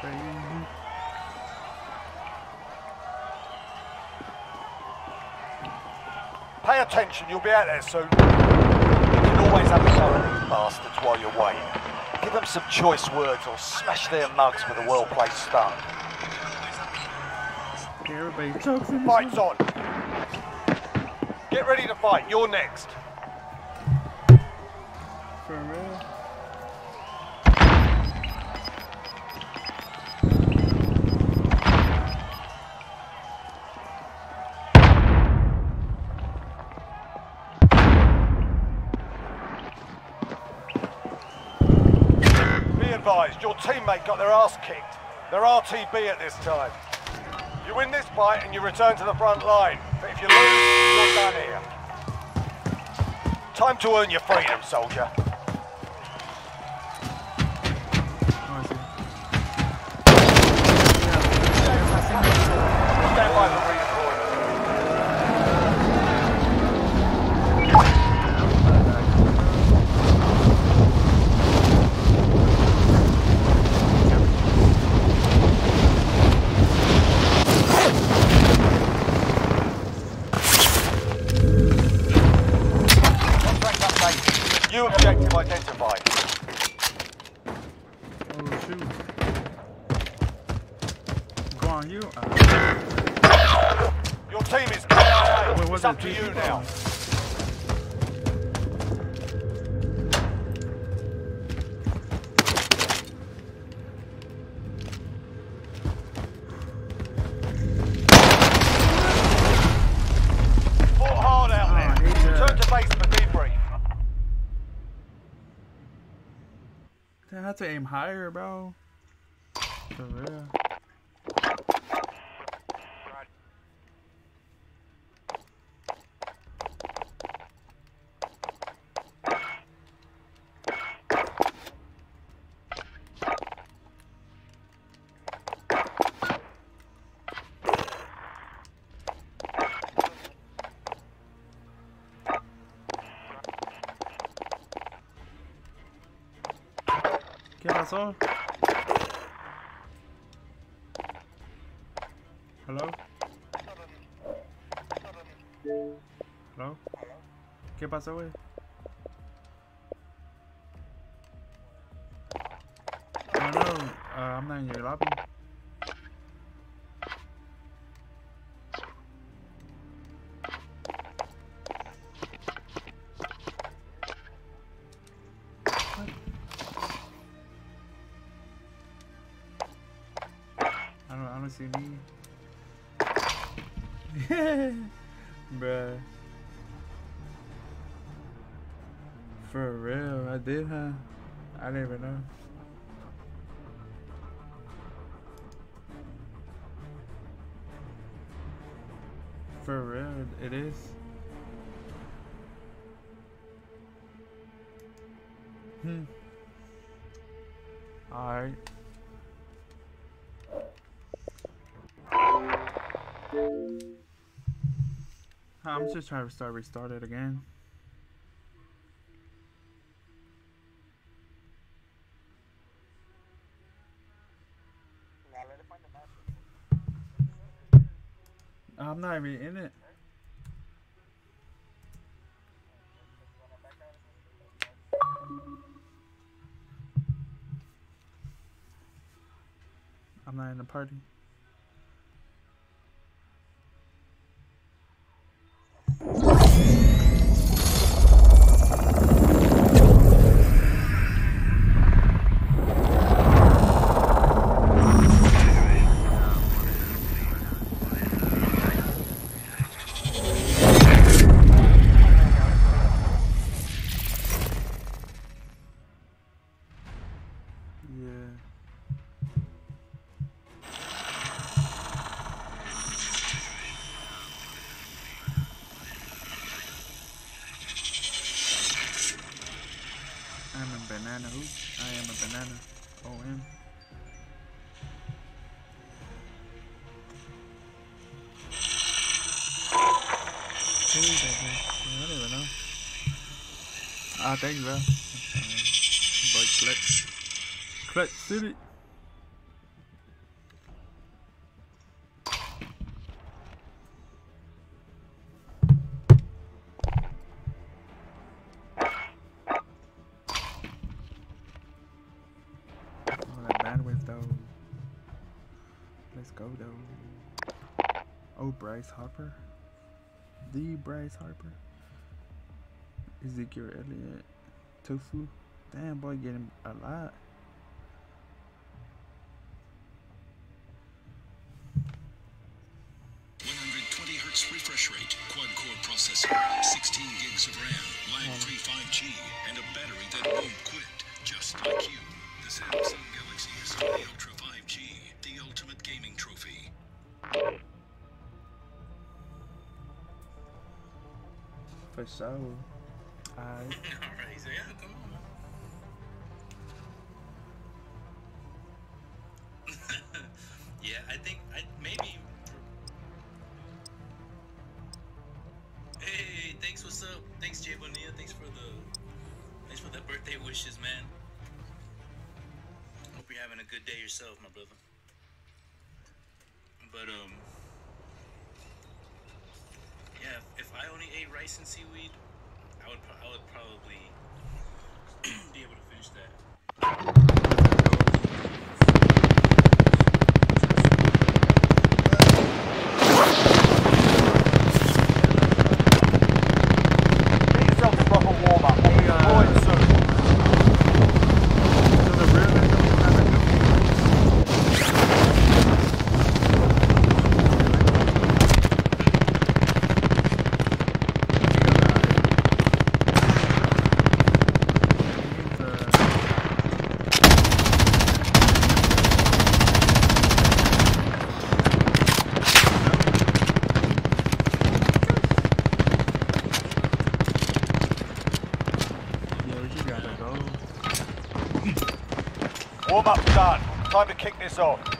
crazy. Pay attention, you'll be out there soon. You can always have a go at these bastards while you're waiting. Give them some choice words or smash their mugs with a well-placed stun. Okay, everybody talks in Fight's on. Get ready to fight, you're next. For real. Be advised, your teammate got their ass kicked. They're RTB at this time. You win this fight and you return to the front line. But if you lose, you're done here. Time to earn your freedom, soldier. Stand by for to aim higher, bro. For real. Pasó? Hello? Hello? ¿Qué pasó, güey? Bruh. For real, I did, huh? I didn't even know. For real, it is. Hmm. Alright. I'm just trying to start restart it again. I'm not even in it. I'm not in the party. Ah, thanks, bro. Boy, clutch. Clutch City. Oh, Bryce Harper. The Bryce Harper. Ezekiel Elliott, Tofu. Damn, boy, getting a lot. refresh rate, quad-core processor, 16 gigs of RAM, lag-free 5G, and a battery that won't quit, just like you. The Samsung Galaxy S20 Ultra 5G, the ultimate gaming trophy. For sure. All right. All right. So yeah, come Warm-up's done. Time to kick this off.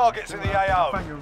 targets in the AO.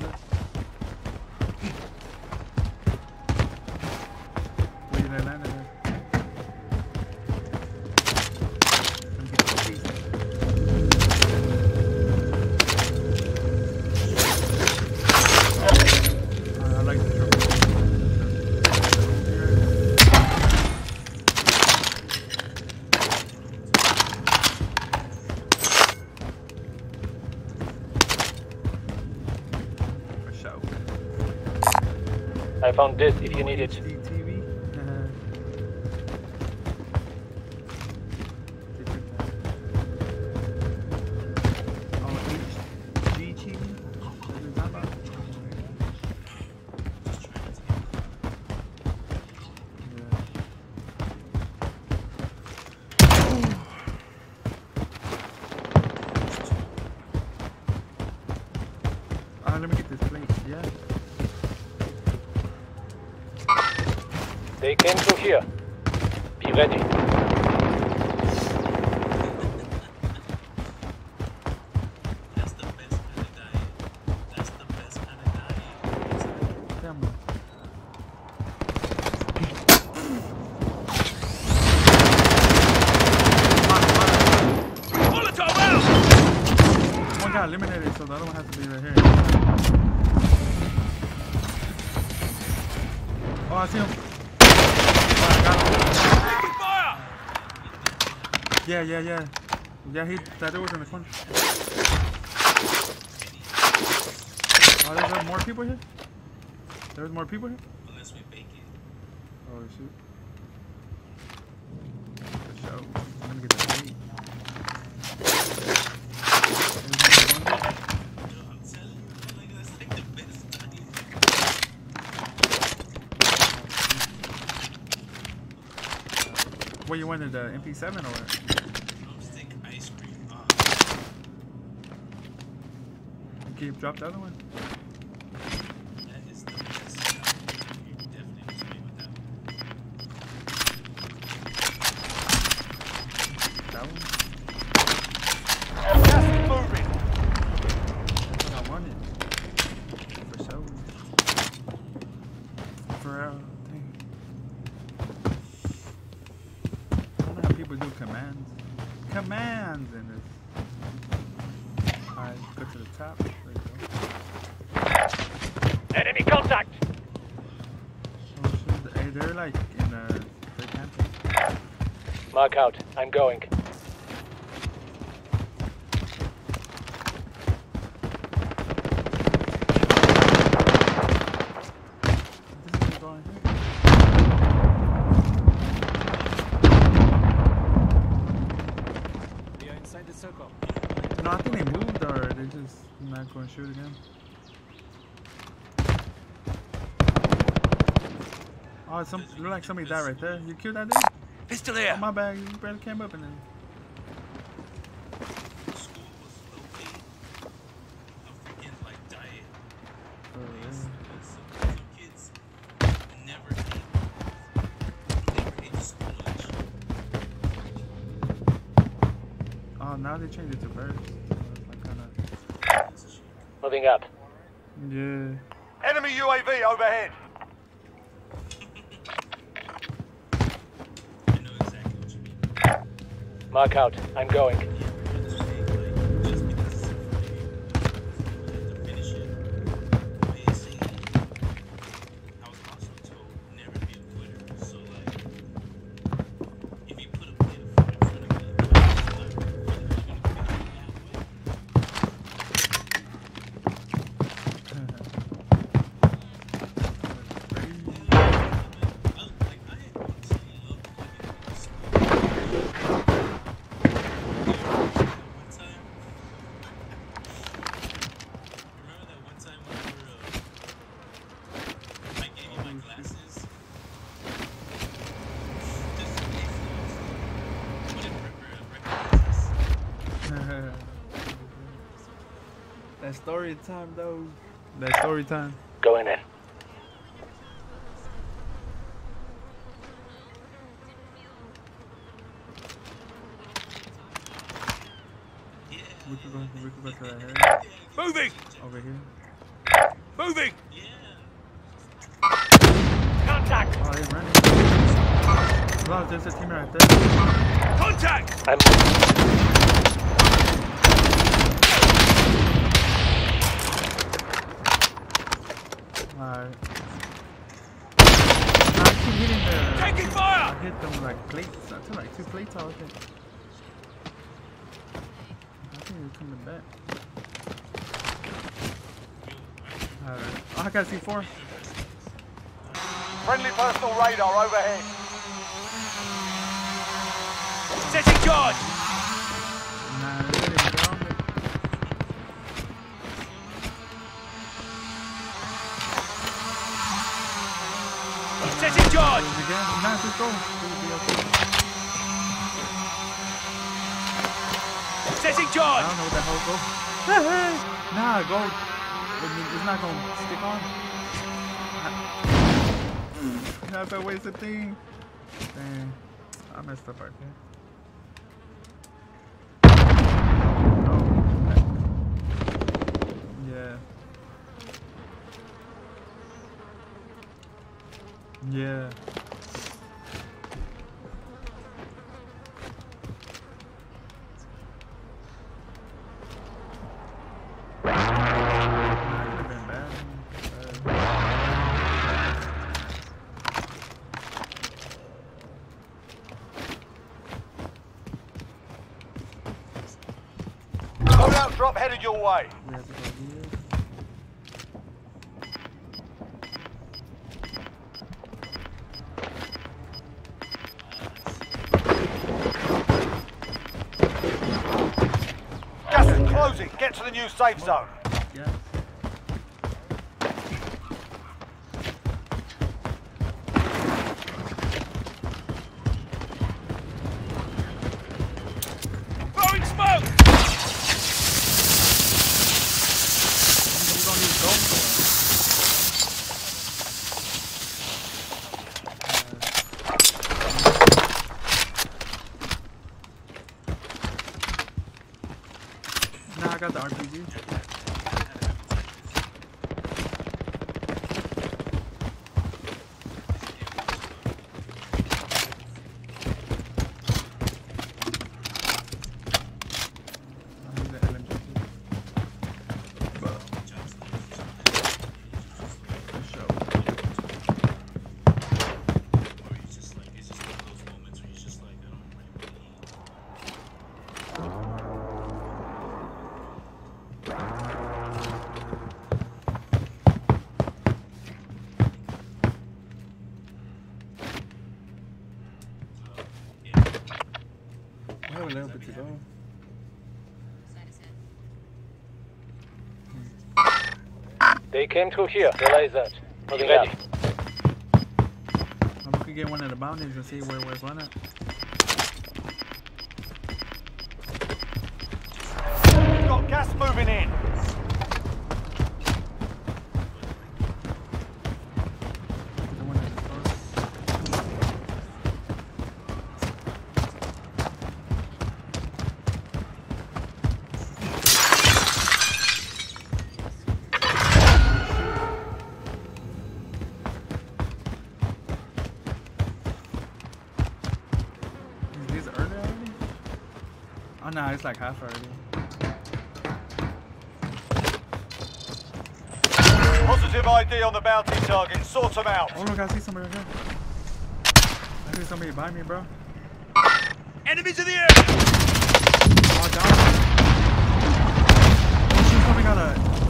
Yeah, yeah, yeah. Yeah, he that dude was in the corner. Oh, there's uh, more people here? There's more people here? Unless we bake it. Oh shoot. I'm gonna get the plate. There's only one dude. Yo, I'm telling you, like, that's like the best diet. What you wanted, the MP7 or what? You drop the other one? Mark out. I'm going. This is going here. We are inside the circle. No, I think they moved or they just not going to shoot again. Oh, some look like somebody died right there. You killed that dude? Pistol Oh, my bad. You barely came up and then. I'm going. Story time, though. That story time. Going in. Yeah. We could go. We could go to that Moving! over here. Moving! Yeah. Contact! Oh, they running. Wow, there's a team right there. Contact! I'm Alright. I keep hitting the. Taking fire! I hit them like plates. I took like two plates out of it. I think they're coming back. Alright. I got C4. Friendly personal radar overhead. Setting charge! Nah, they didn't even get on it. Setting charge! Is it again? Nah, just go. It'll be okay. Setting I don't know what the hell go. nah, go. it's not gonna stick on. That's a wasted thing. Dang, I messed up right there. Oh, yeah. Yeah. Nah, it could've been bad. Uh, Loadout drop headed your way. Gas is closing. Get to the new safe zone. Came through here. Realize that. Moving Ready. up. We could get one of the bounties and see where we're run at. No, it's like half already. Positive ID on the bounty target. Sort them out. Oh look, I see somebody right here. I see somebody by me, bro. Enemies in the area! Oh, down. Oh, shoot, somebody got a.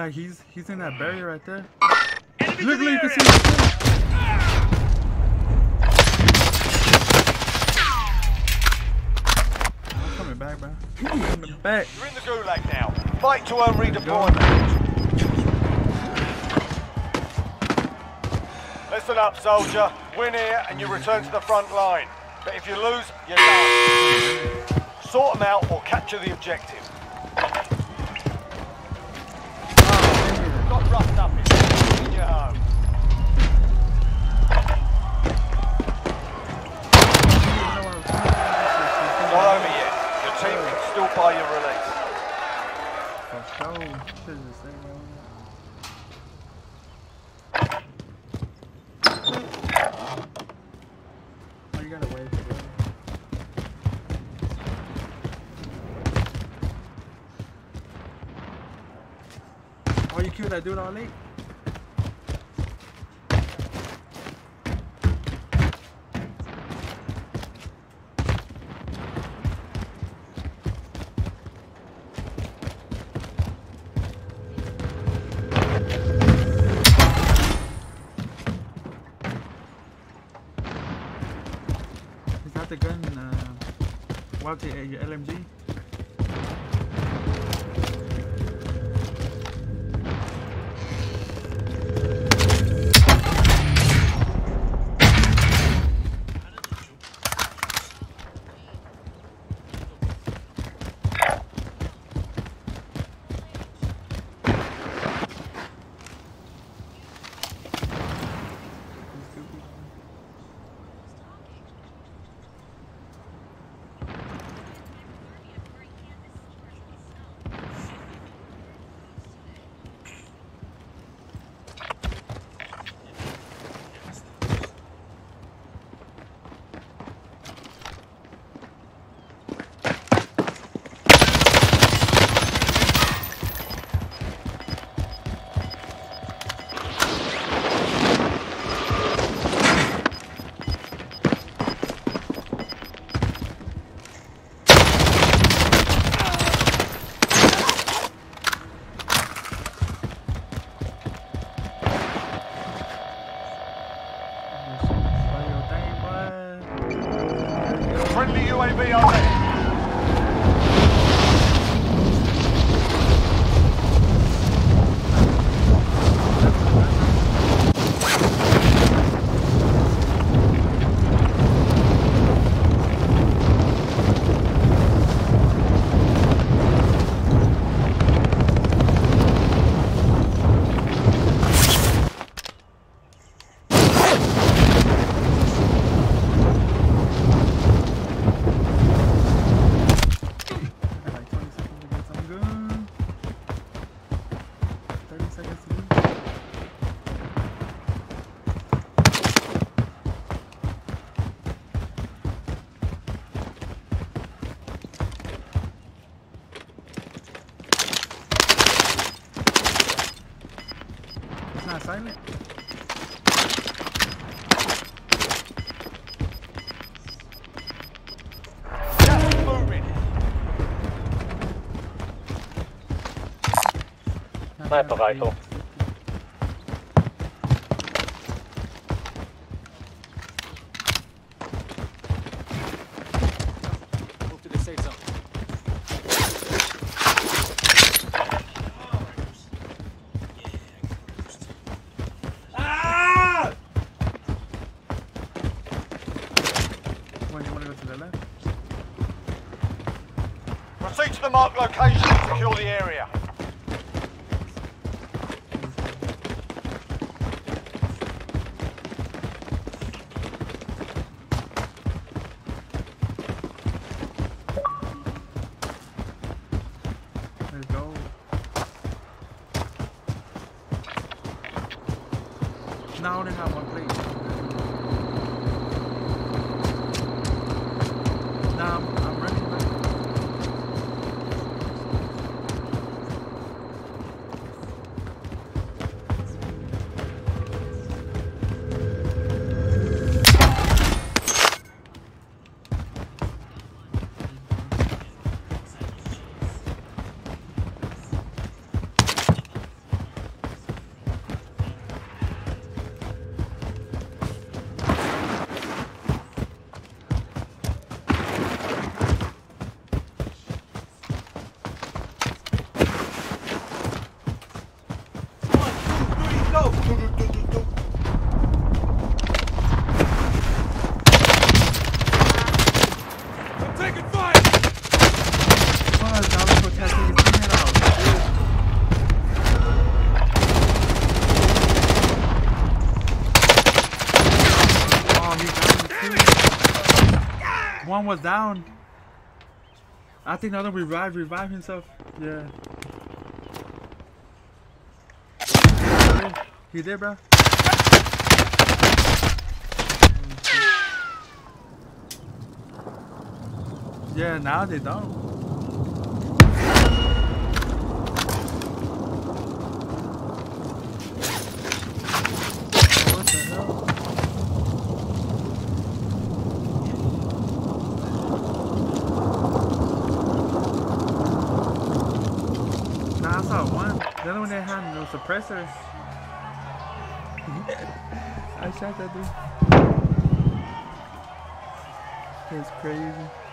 Like, he's he's in that barrier right there. Enemies Look, you can see there. I'm coming back, bro. I'm coming back. You're in the gulag now. Fight to earn redeployment. Listen up, soldier. Win here and you return to the front line. But if you lose, you're done. Sort them out or capture the objective. Sure. Shit is the same, bro. Oh, you gotta wait for it. Oh, you killed that dude all late? có thì LMG Sniper-Rifle. Let's go. Now only have one place. one was down. I think another revive, revive himself. Yeah. He there, bro. Yeah, now they don't. suppressors. I shot that dude. That's crazy.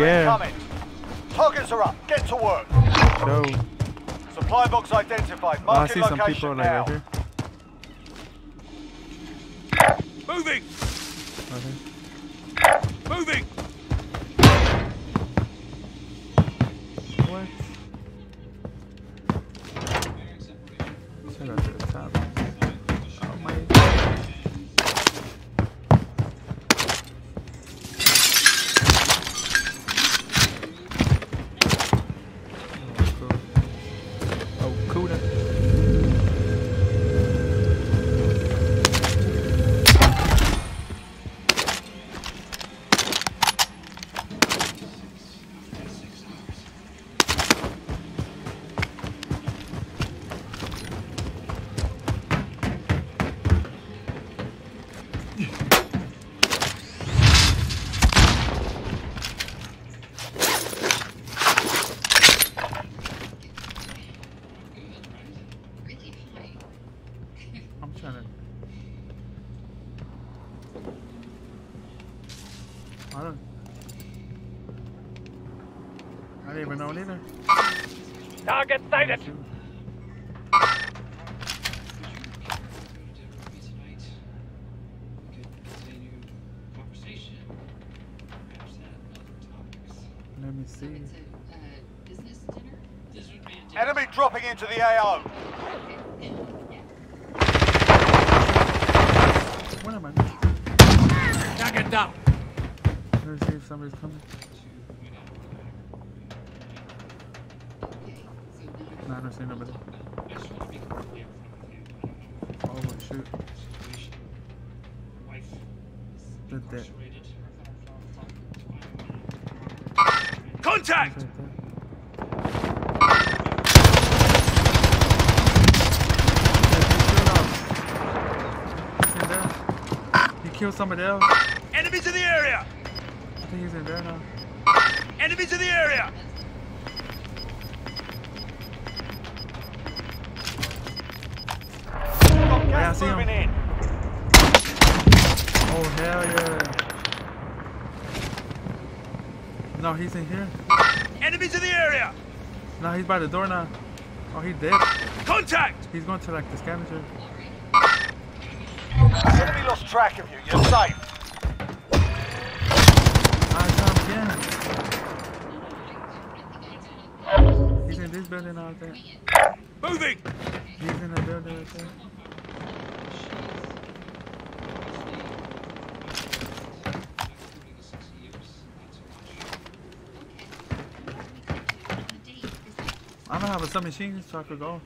Incoming. Targets are up. Get to work. Yo. Supply box identified. Oh, I Marking see some location people like now. right here. Target sighted. Let me see. Enemy dropping into the AO. What am I? Target down! Let me see if somebody's coming. No, I don't see nobody. Oh shoot. They're dead. Contact! Right there. He's in there. He killed somebody else. Enemies in the area! I think he's in there now. Enemies in the area! Yeah, I see him. in. Oh hell yeah. No, he's in here. Enemies in the area! No, he's by the door now. Oh, he dead. Contact! He's going to like the scavenger. Enemy lost track of you. You're safe. I saw him again. He's in this building out there. Moving! He's in the building right there. I don't have a submachine so I could go.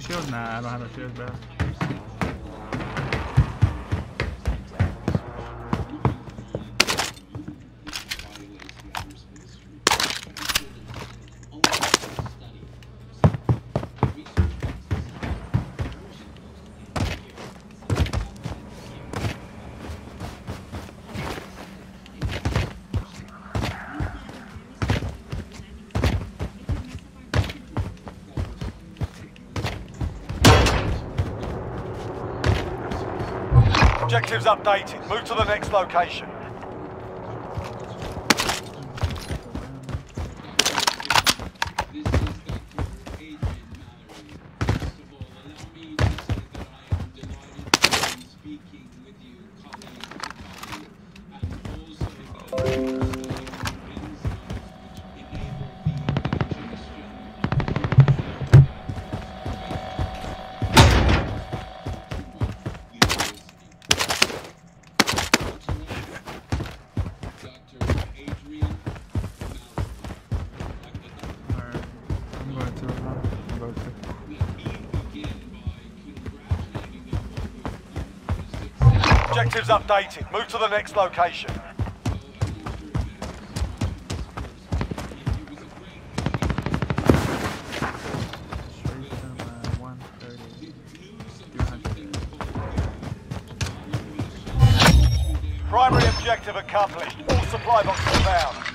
Shields? Nah, I don't have no shields, bro. Objectives updated. Move to the next location. Objectives updated. Move to the next location. Straight from 130. 200. Primary objective accomplished. All supply boxes found.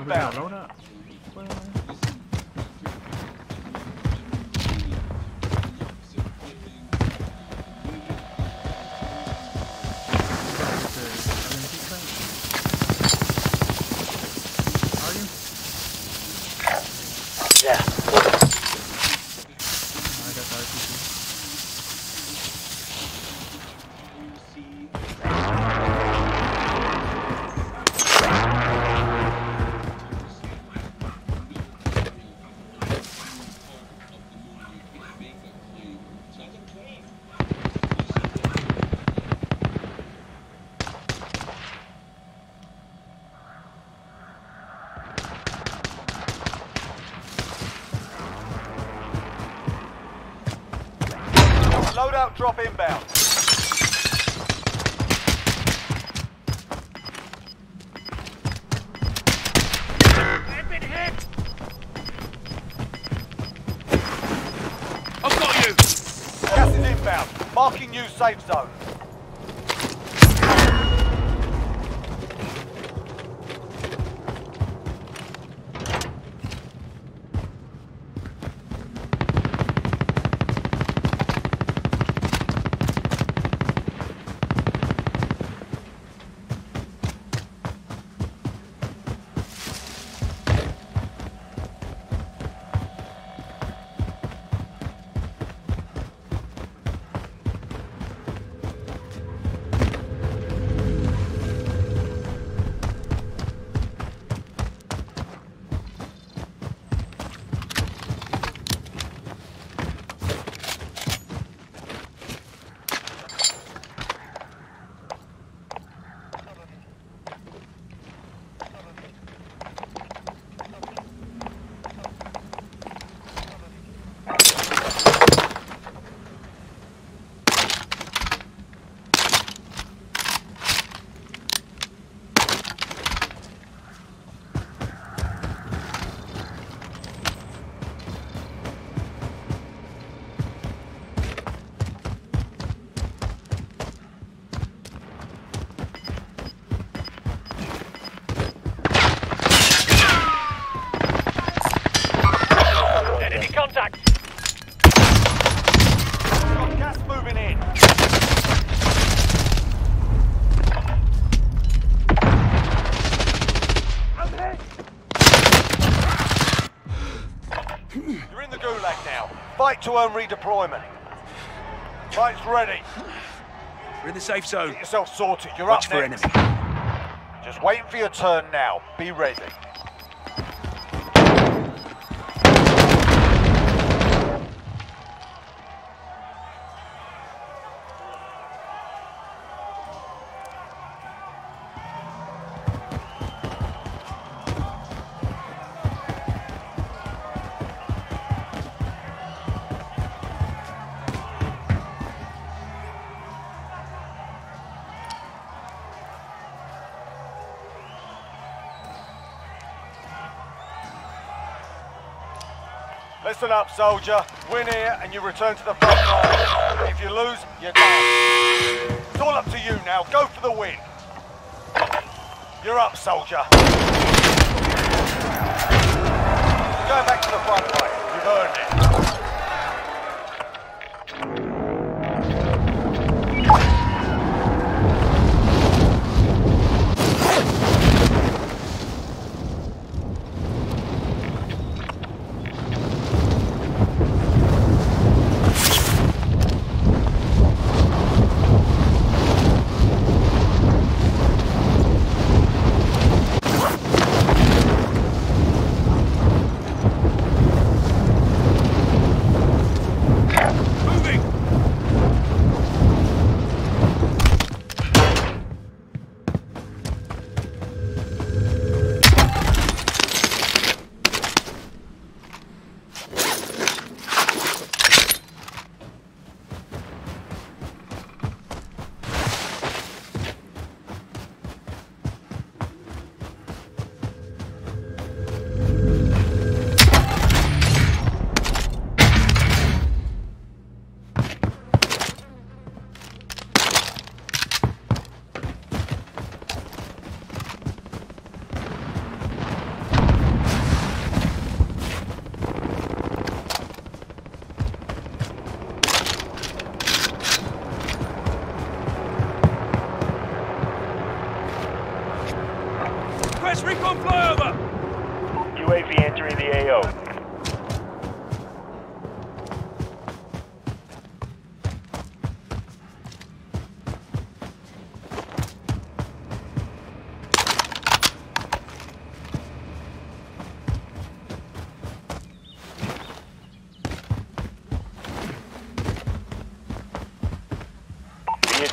Loadout drop drop inbound. Earn redeployment. Fight's ready. We're in the safe zone. Get yourself sorted. You're Watch up for next. enemy. Just waiting for your turn now. Be ready. Listen up, soldier. Win here and you return to the front line. If you lose, you're done. It's all up to you now. Go for the win. You're up, soldier. Going back to the front line. You've earned it.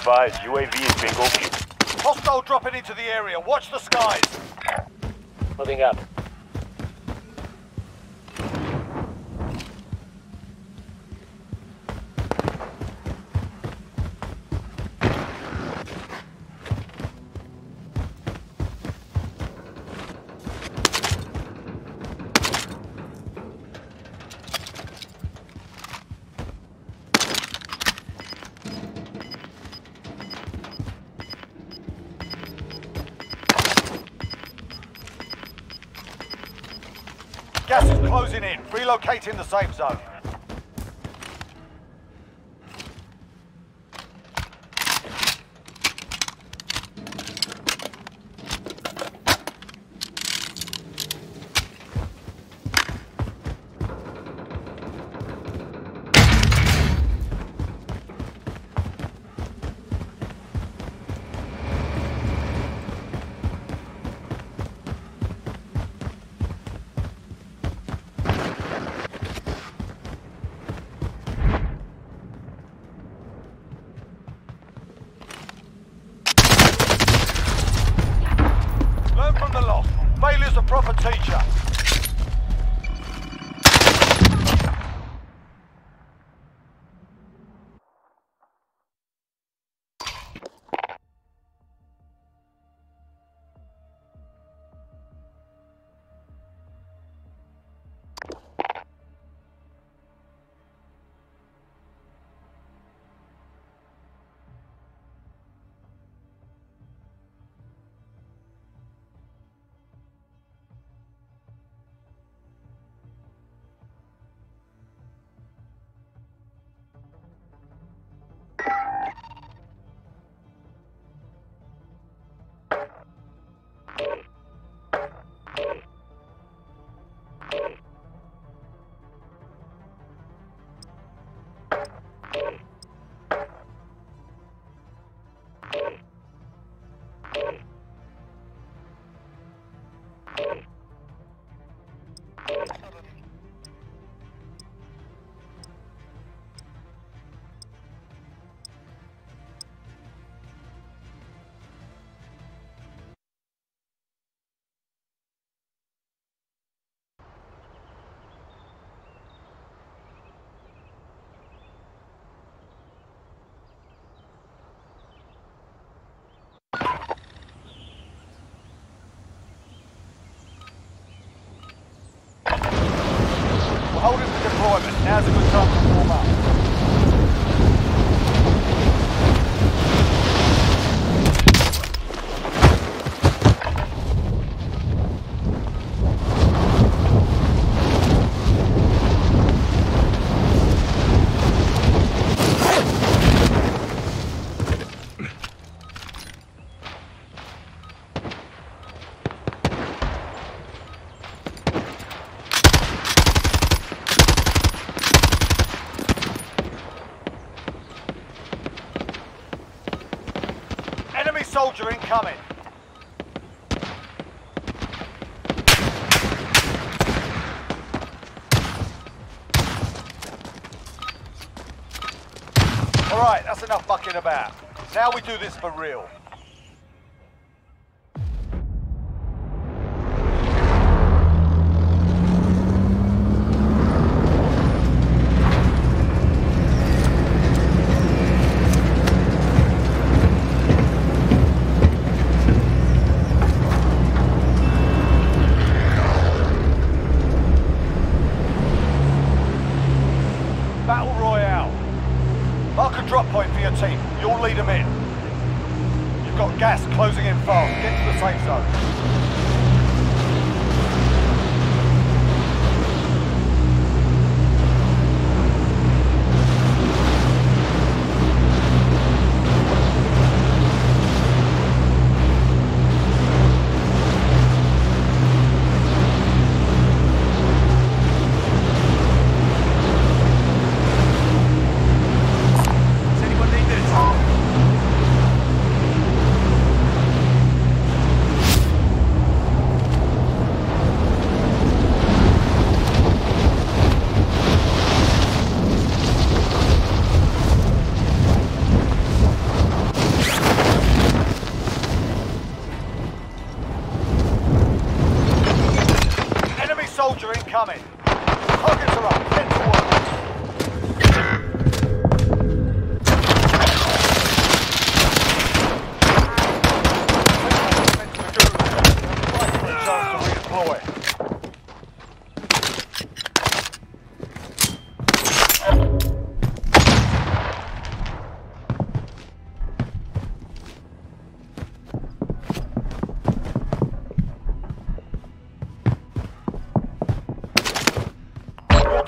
Advised, UAV is bingo fuel. Hostile dropping into the area. Watch the skies. Moving up. Relocating the safe zone. Incoming. Alright, that's enough fucking about. Now we do this for real.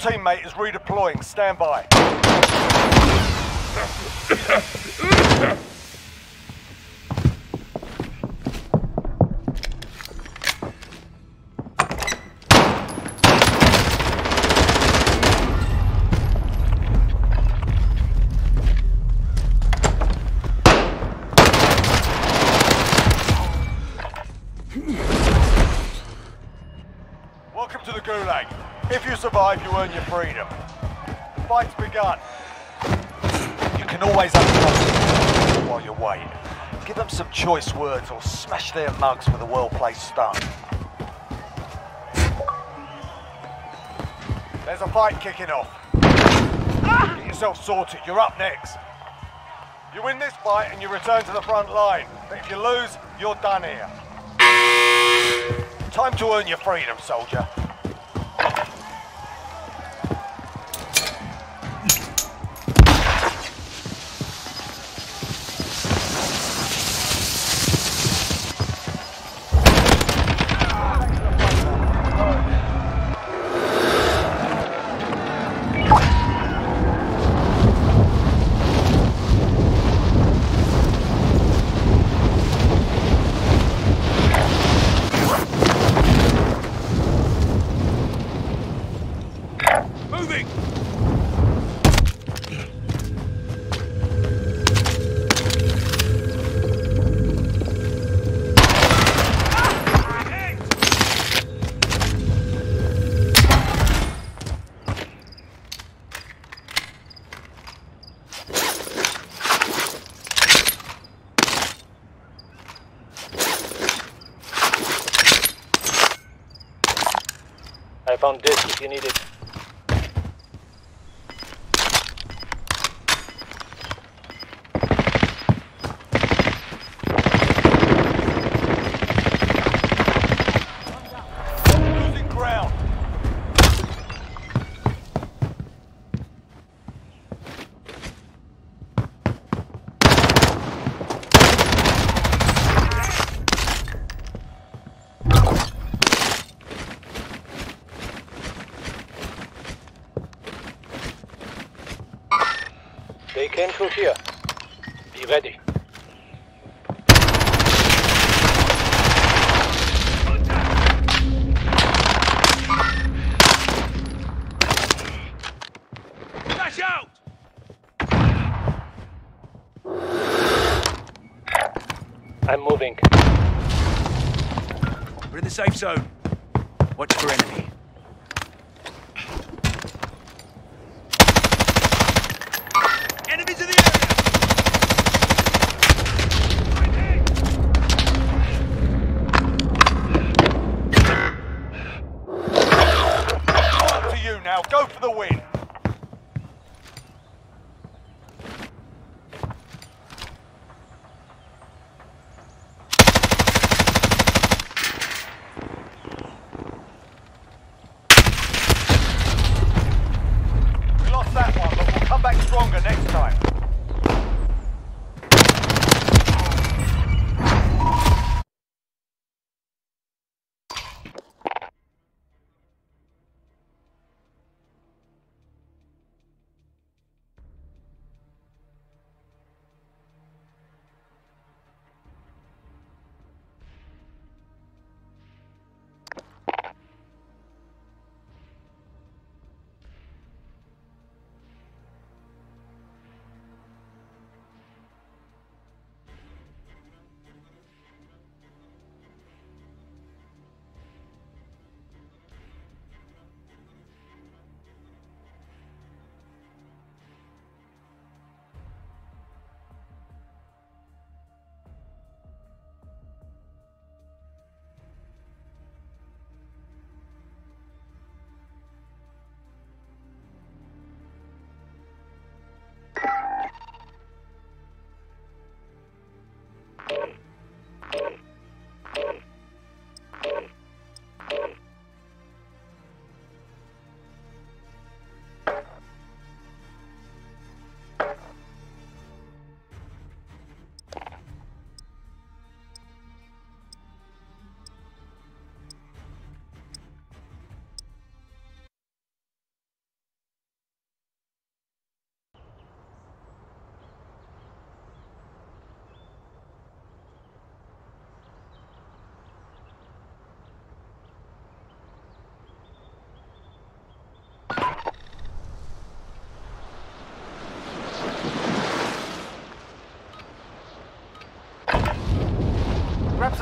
Teammate is redeploying. Stand by. Survive, you earn your freedom. The fight's begun. You can always a while you wait. Give them some choice words or smash their mugs with a well-placed stun. There's a fight kicking off. Get yourself sorted. You're up next. You win this fight and you return to the front line. But if you lose, you're done here. Time to earn your freedom, soldier. We're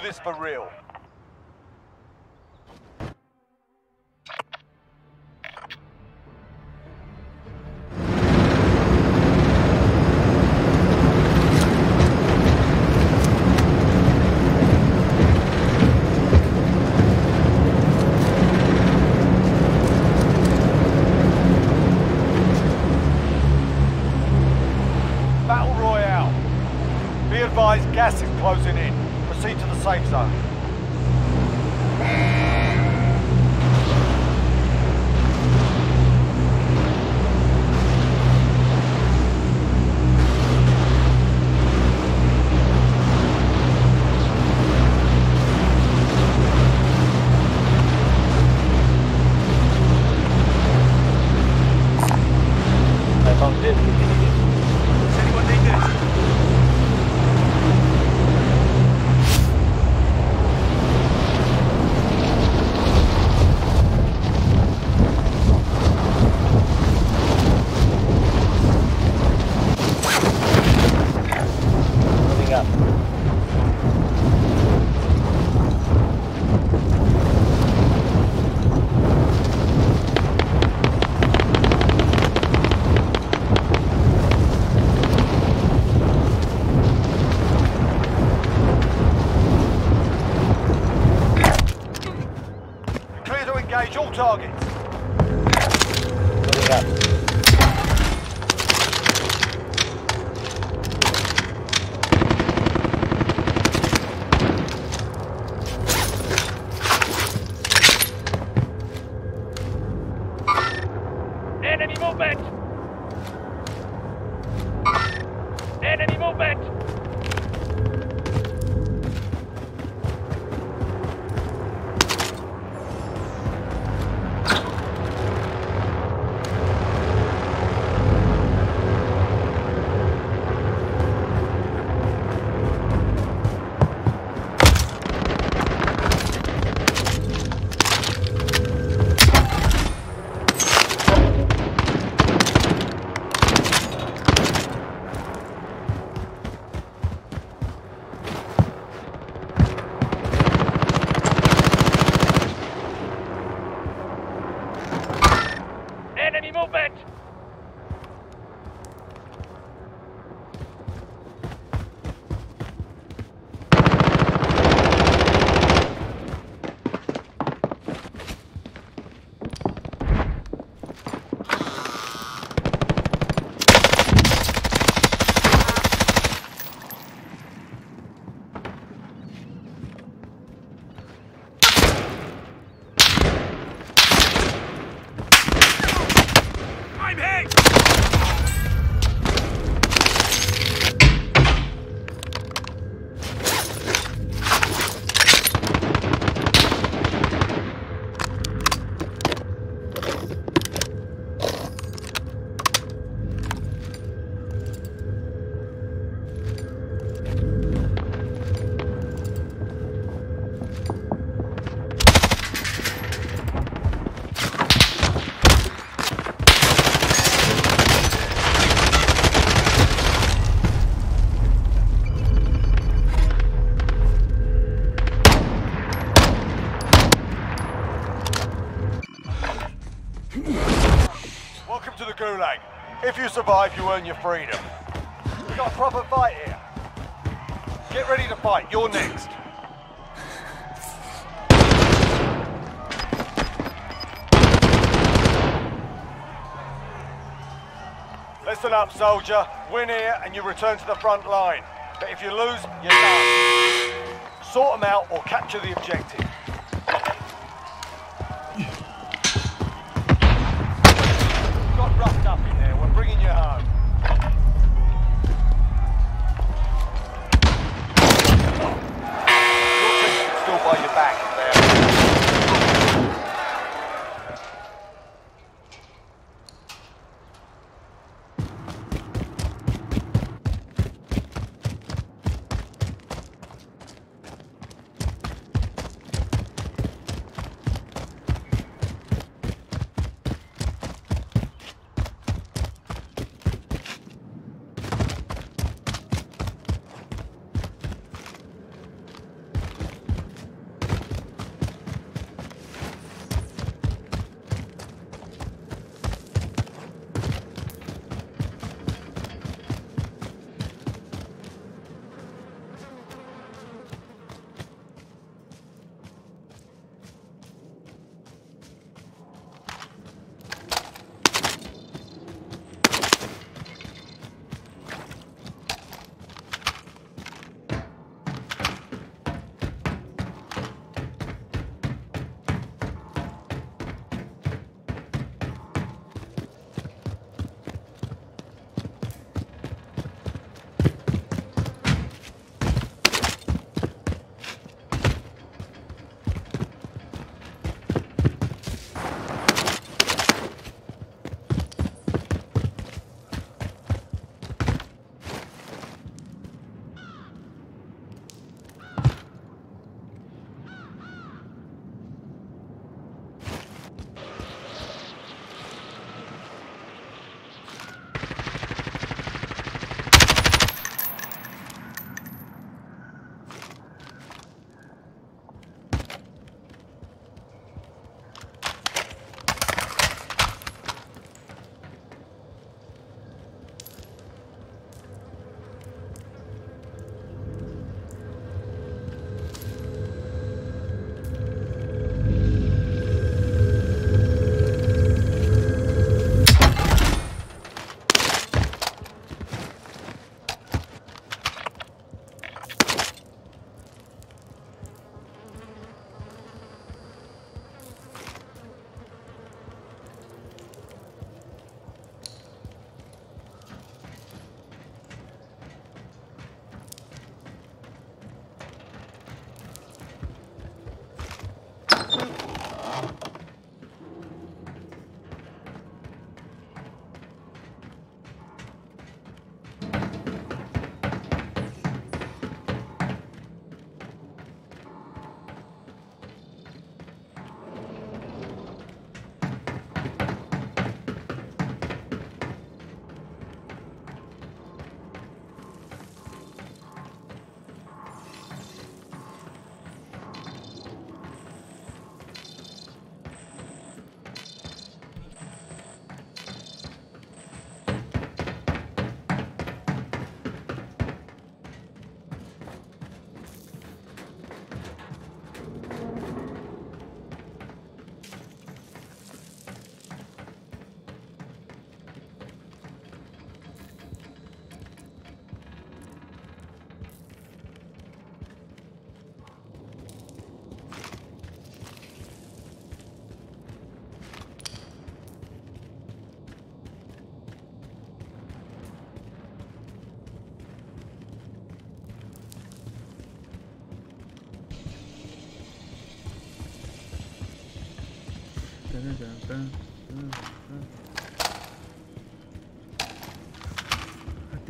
do this for real. Engage Gulag. If you survive, you earn your freedom. We got a proper fight here. Get ready to fight. You're next. Listen up, soldier. Win here and you return to the front line. But if you lose, you're done. Sort them out or capture the objective.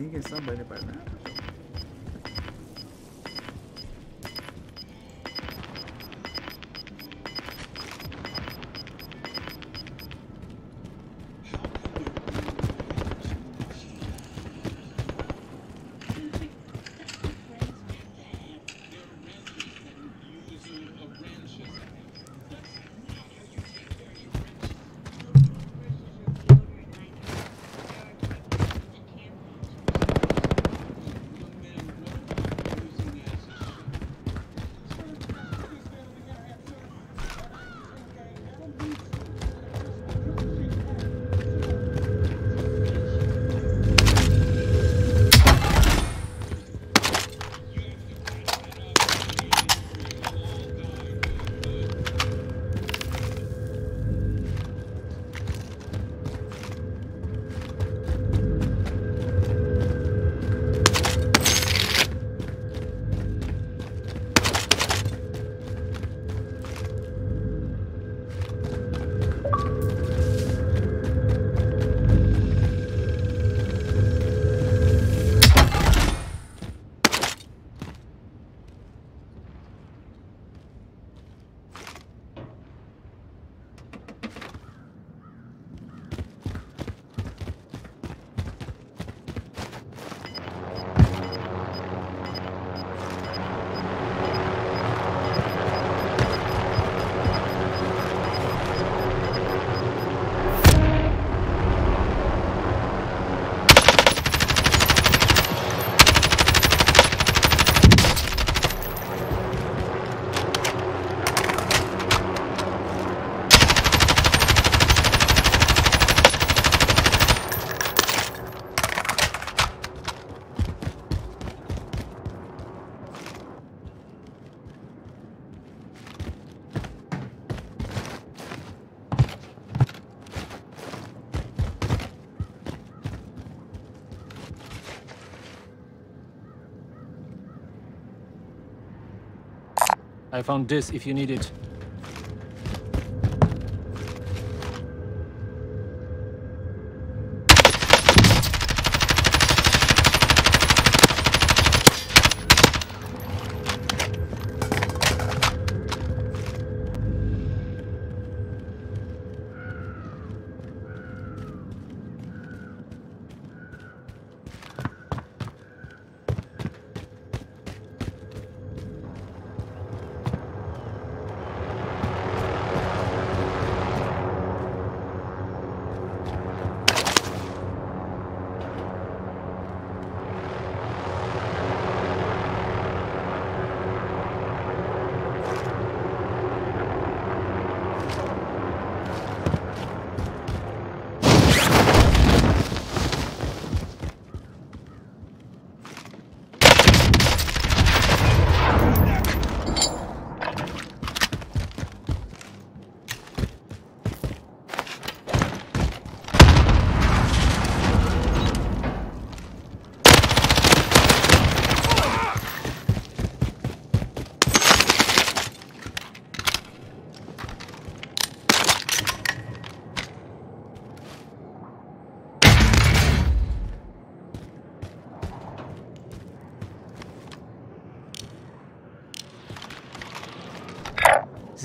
I think it's somebody by I found this if you need it.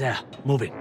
There, moving.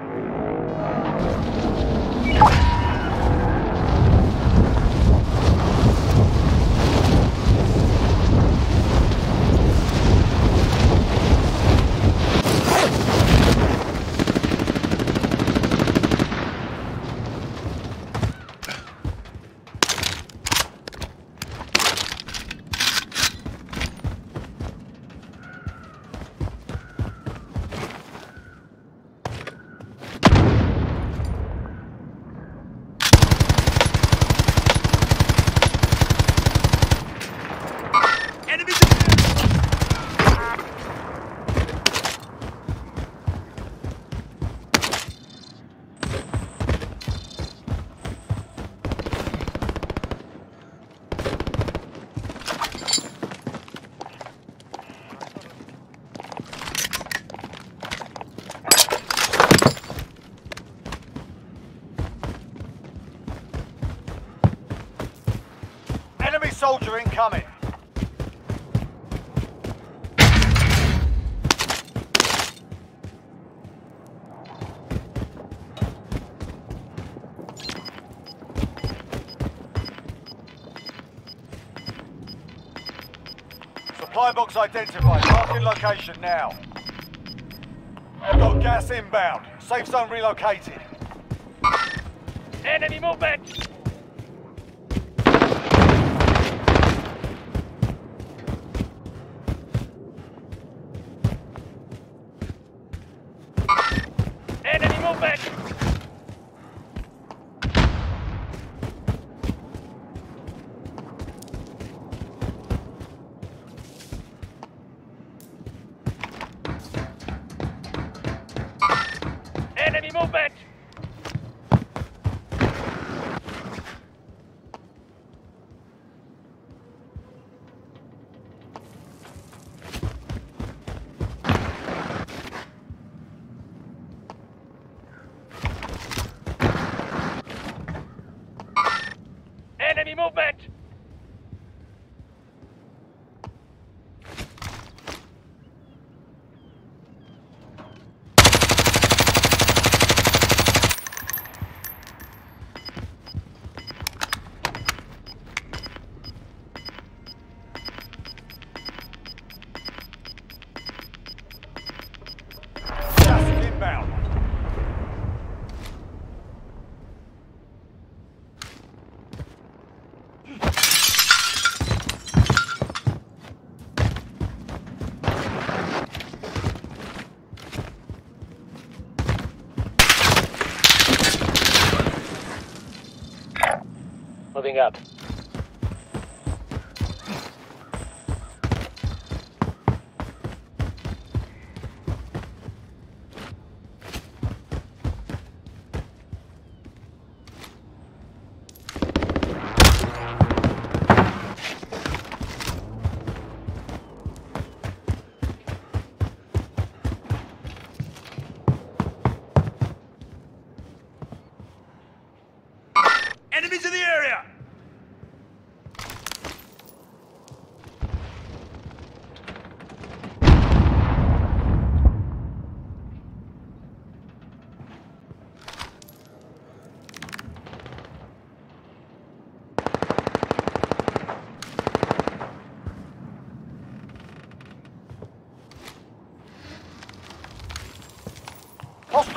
Enemy soldier incoming. Supply box identified. Marking location now. I got gas inbound. Safe zone relocated. Enemy movement! Up.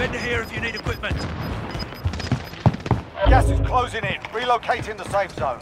Here if you need equipment. Gas is closing in. Relocating the safe zone.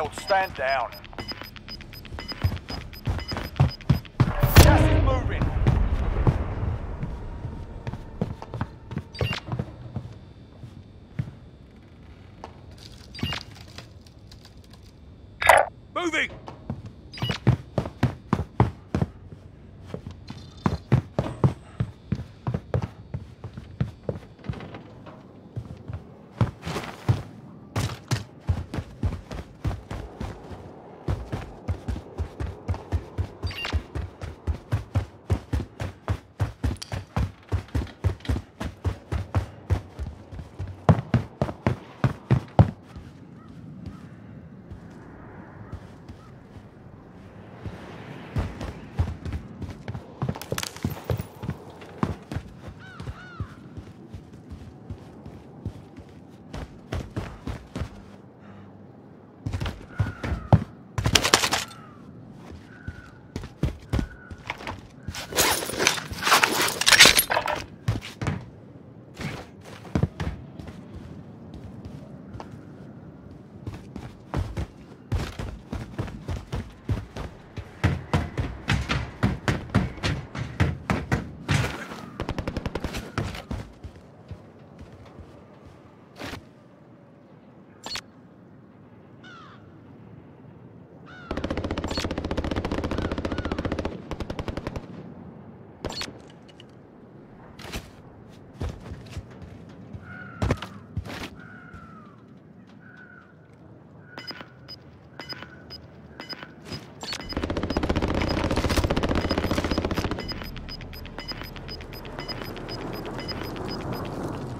Failed. Stand down. Gas is moving. Moving!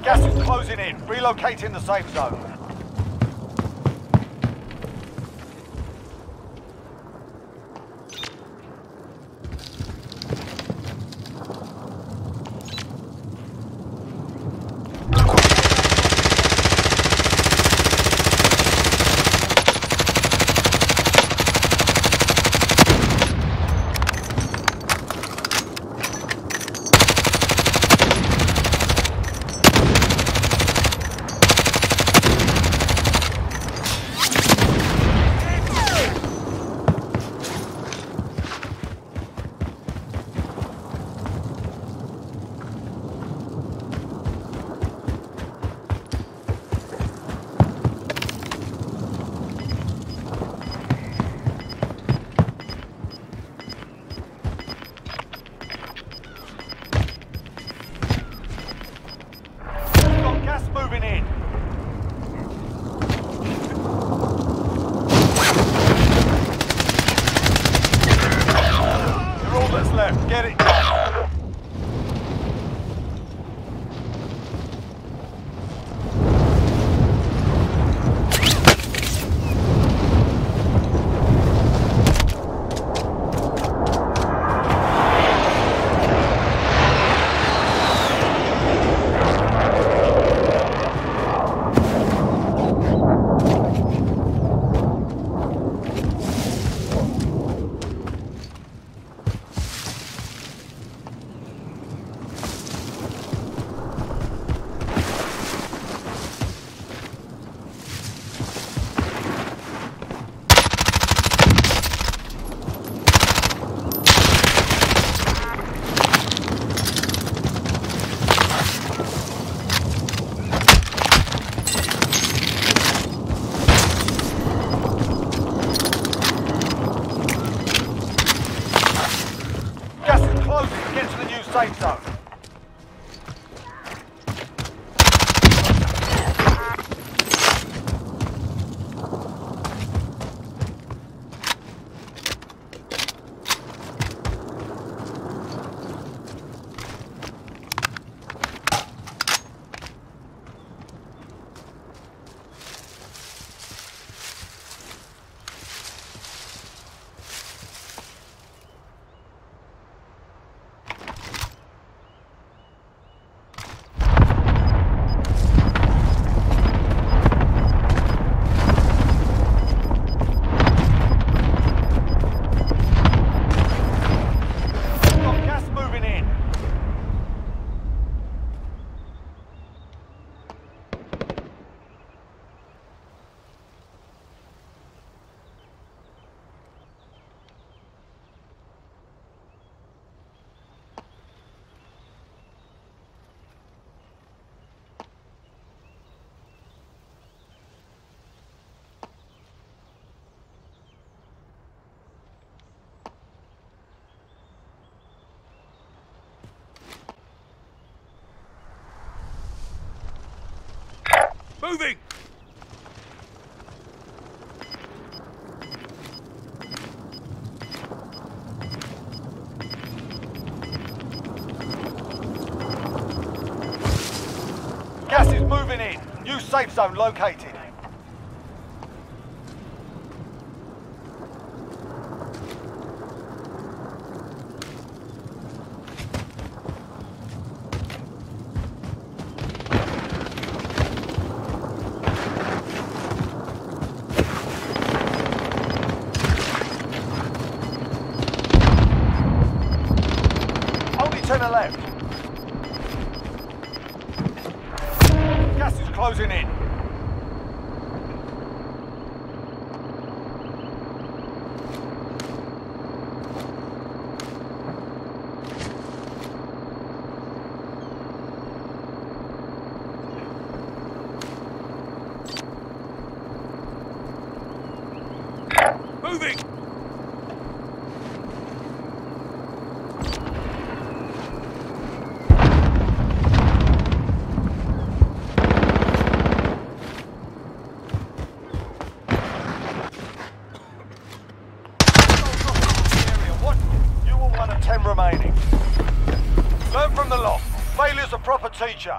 Gas is closing in. Relocating the safe zone. Safe zone located. from the loft. Failure's a proper teacher.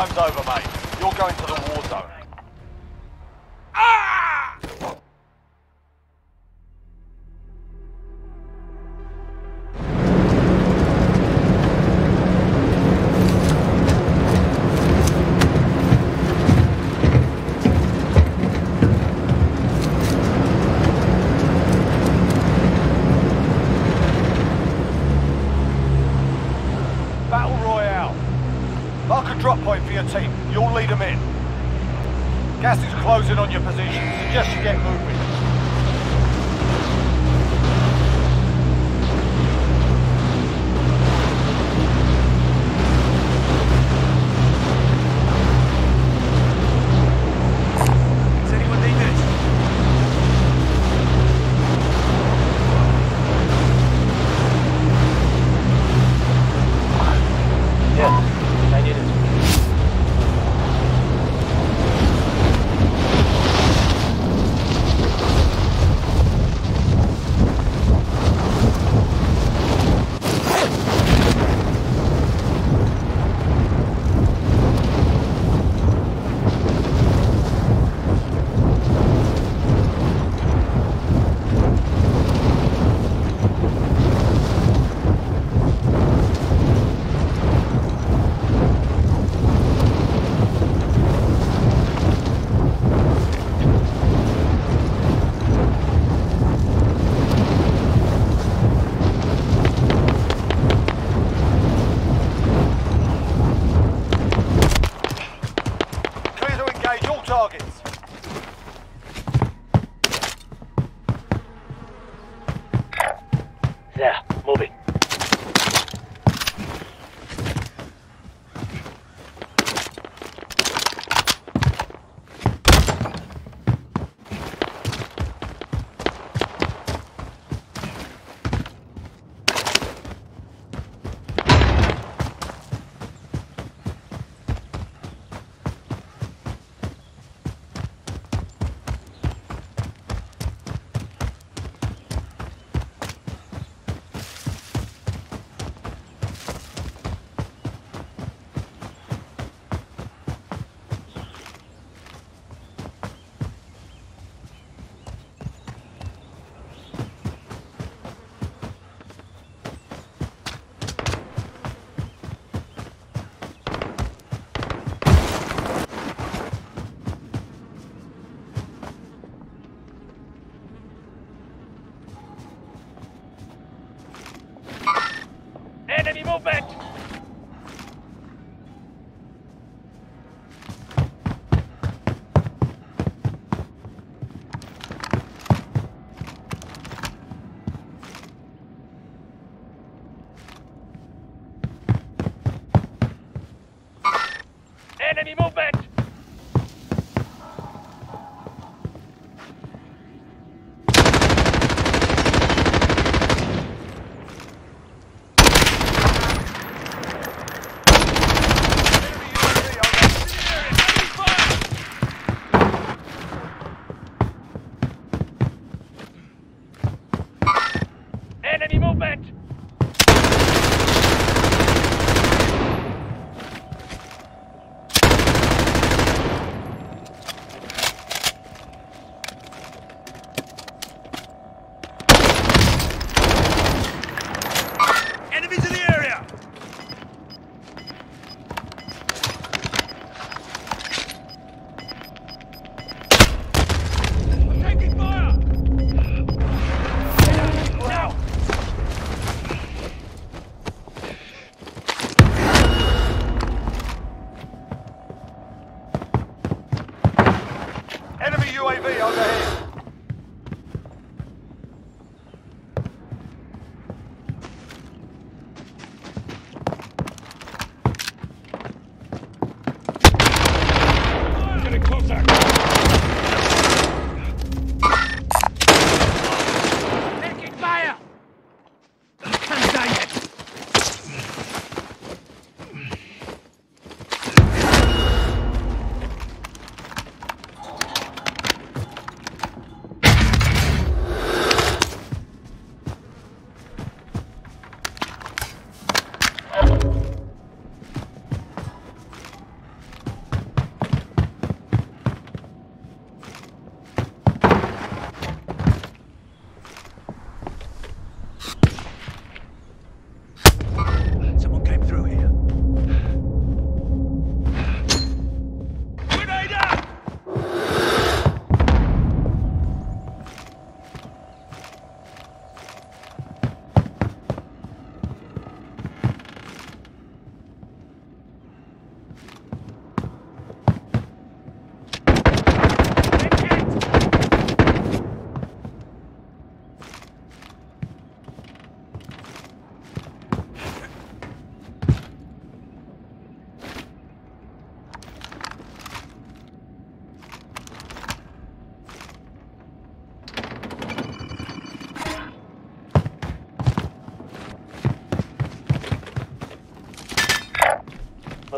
time's over. There, moving.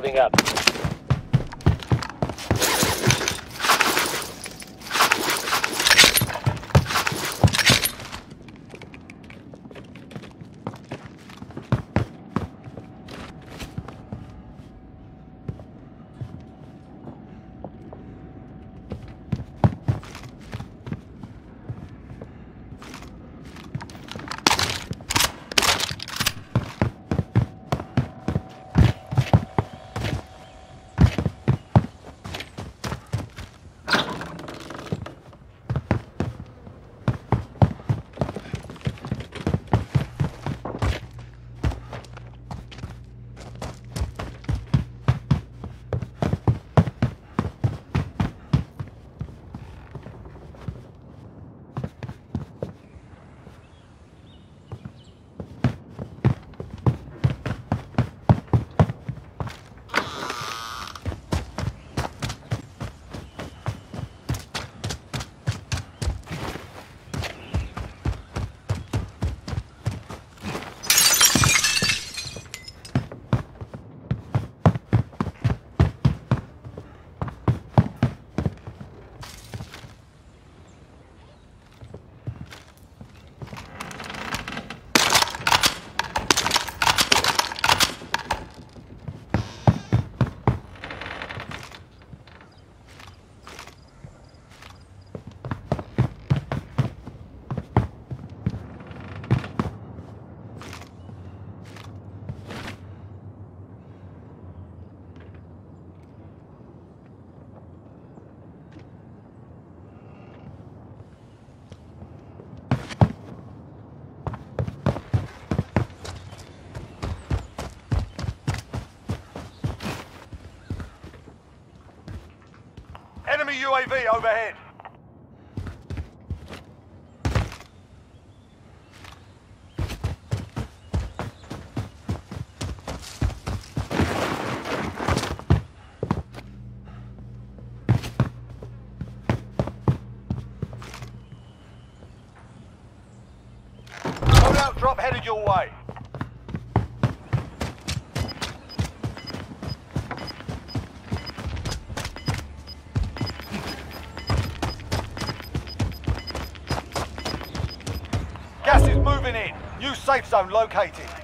Moving UAV overhead. Drop headed your way. Safe zone located.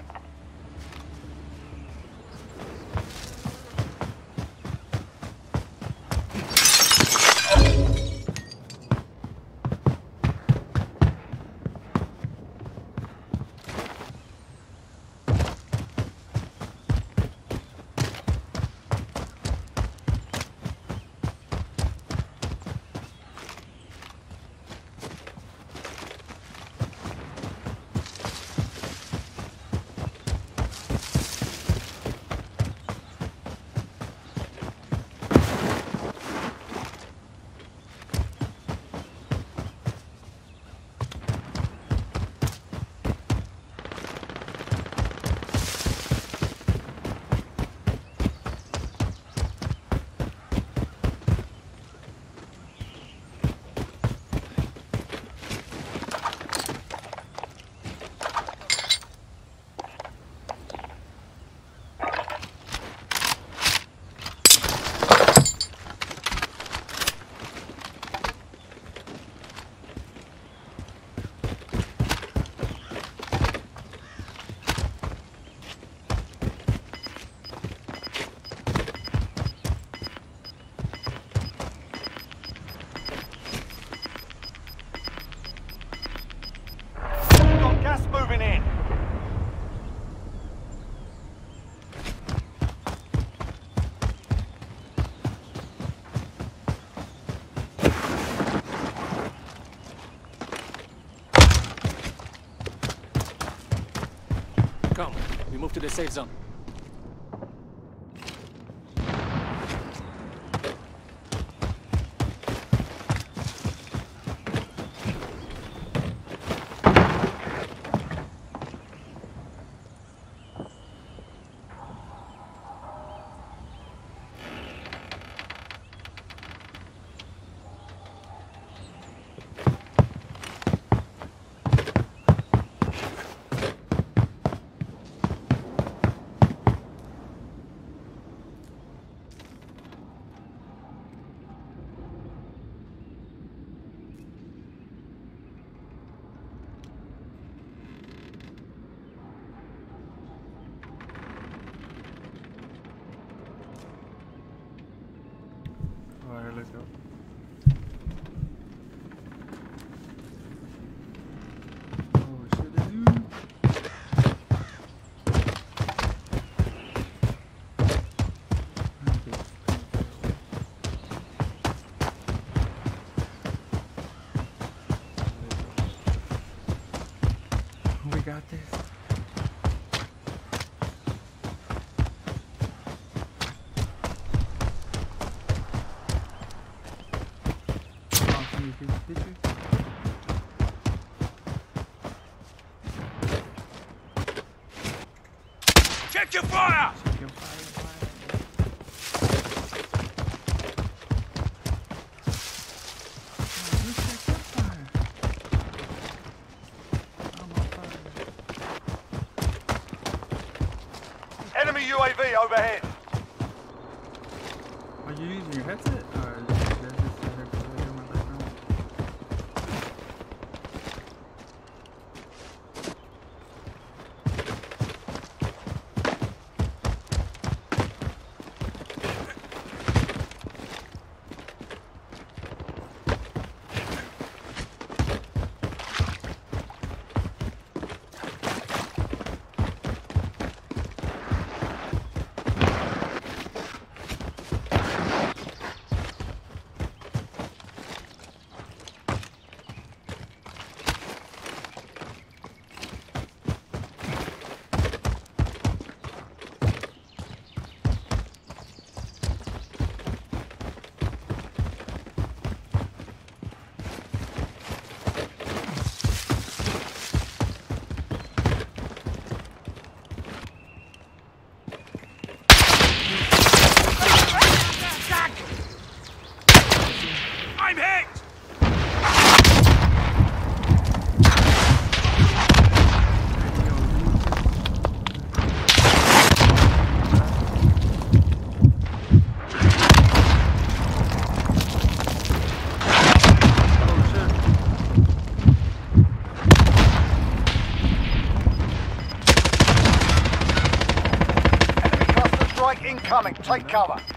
to the safe zone. this. overhead. Take cover.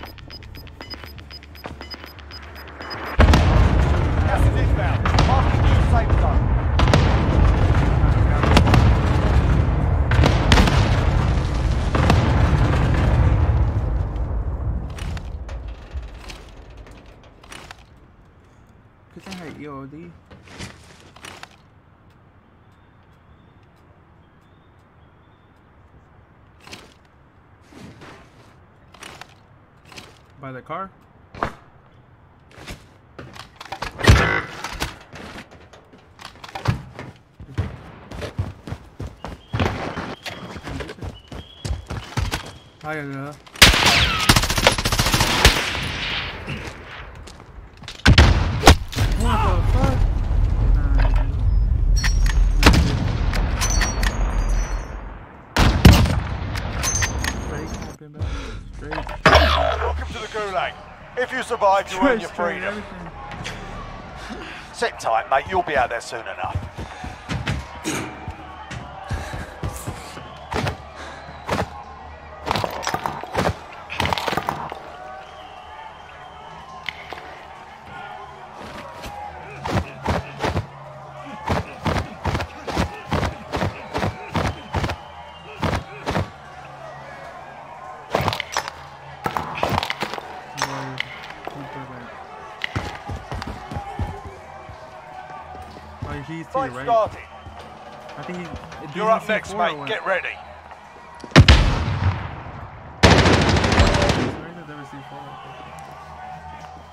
Car? Hi, uh, What the fuck? Nah, I didn't. Straight capping, bro. Straight. Welcome to the Gulag. If you survive, you earn your freedom. Sit tight, mate. You'll be out there soon enough. Right? started. I think he. You're up next, mate. Get ready.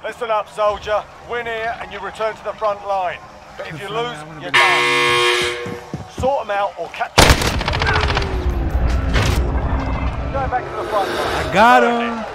Listen up, soldier. Win here and you return to the front line. But if you lose, you're done. Sort them out or catch them. Going back to the front line. I got him.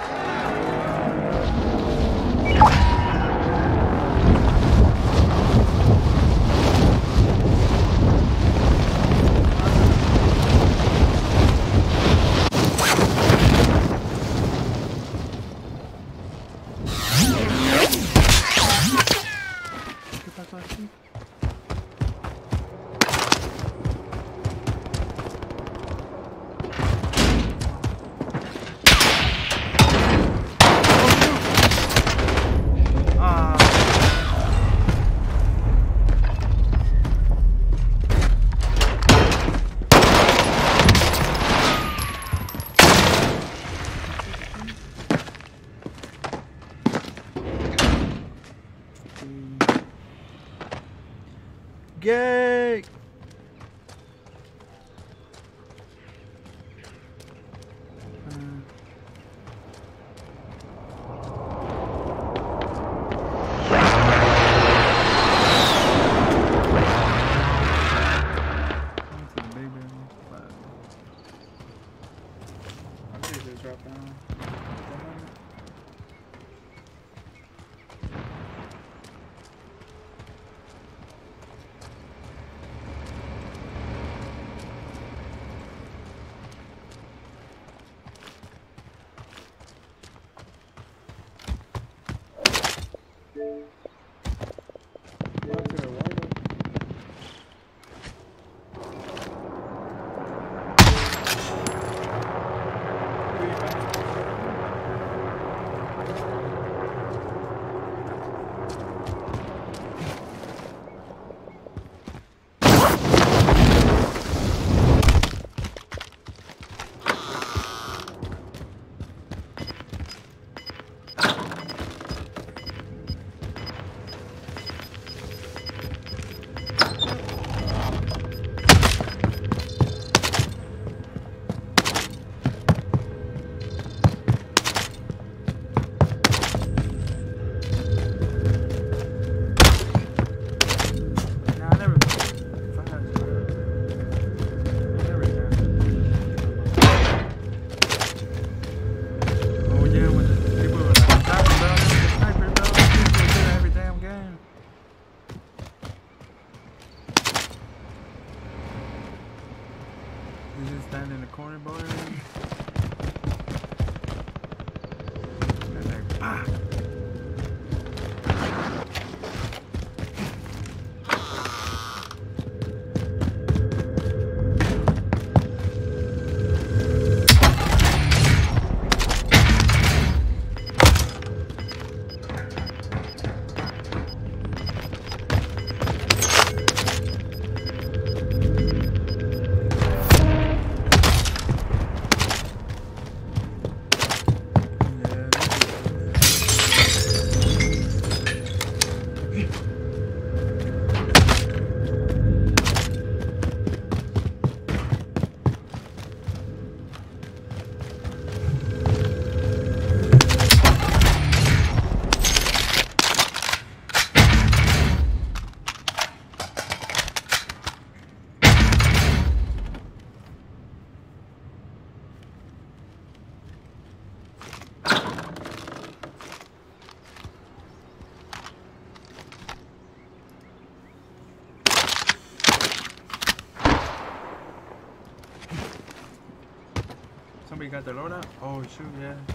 Got the loadout? Oh shoot, yeah.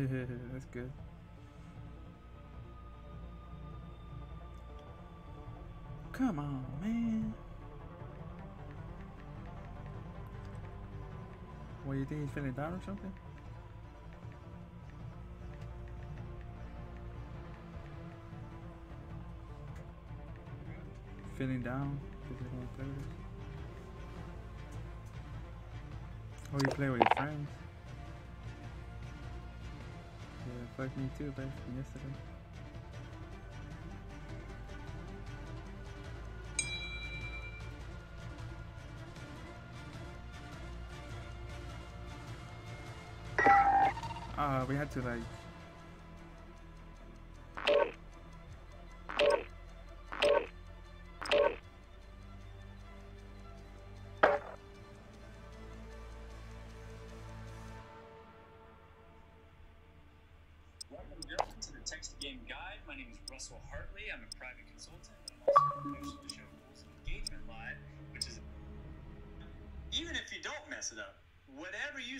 That's good. Come on, man. What, you think he's feeling down or something? Feeling down? Oh, you play with your friends? Yeah, fuck me too, back from yesterday. Uh, we had to like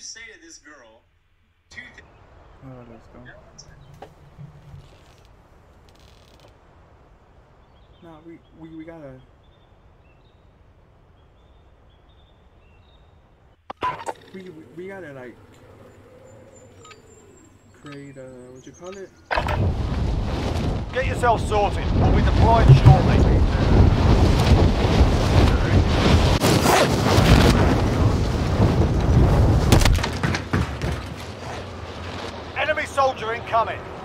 you say to this girl, two things. Oh, let's go. No, we, we, we gotta. We, we, we gotta like create a, what you call it? Get yourself sorted. We'll be deployed shortly. Enemy soldier incoming.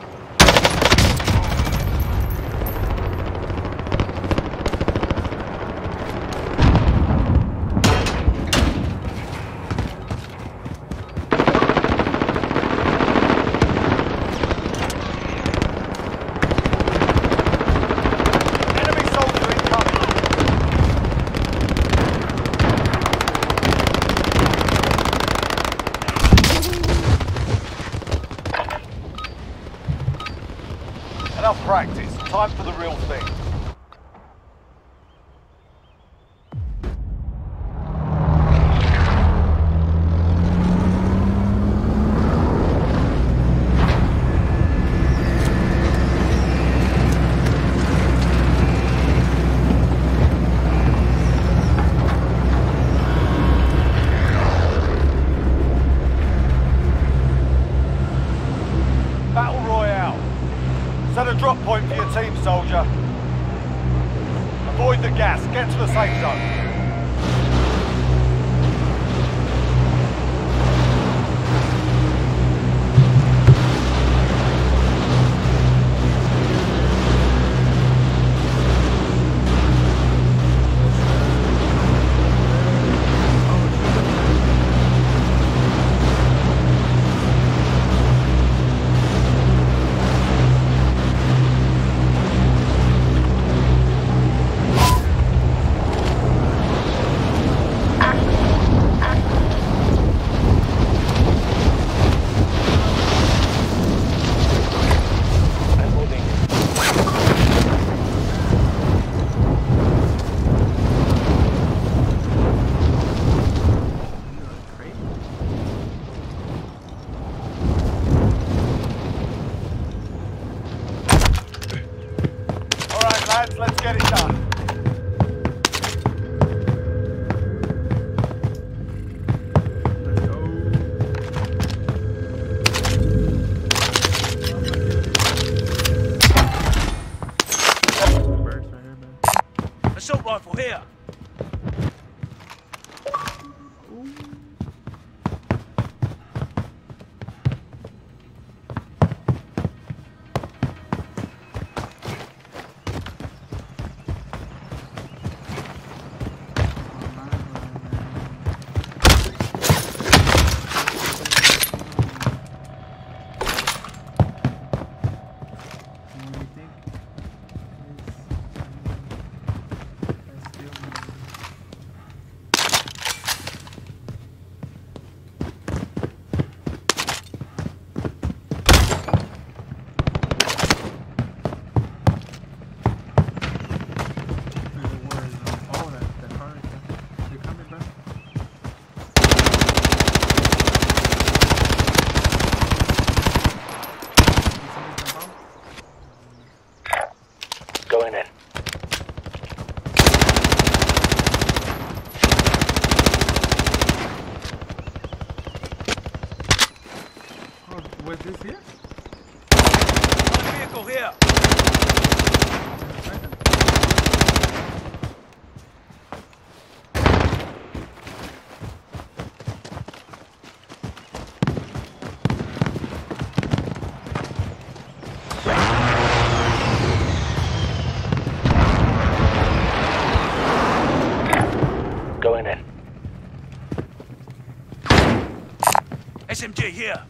Here.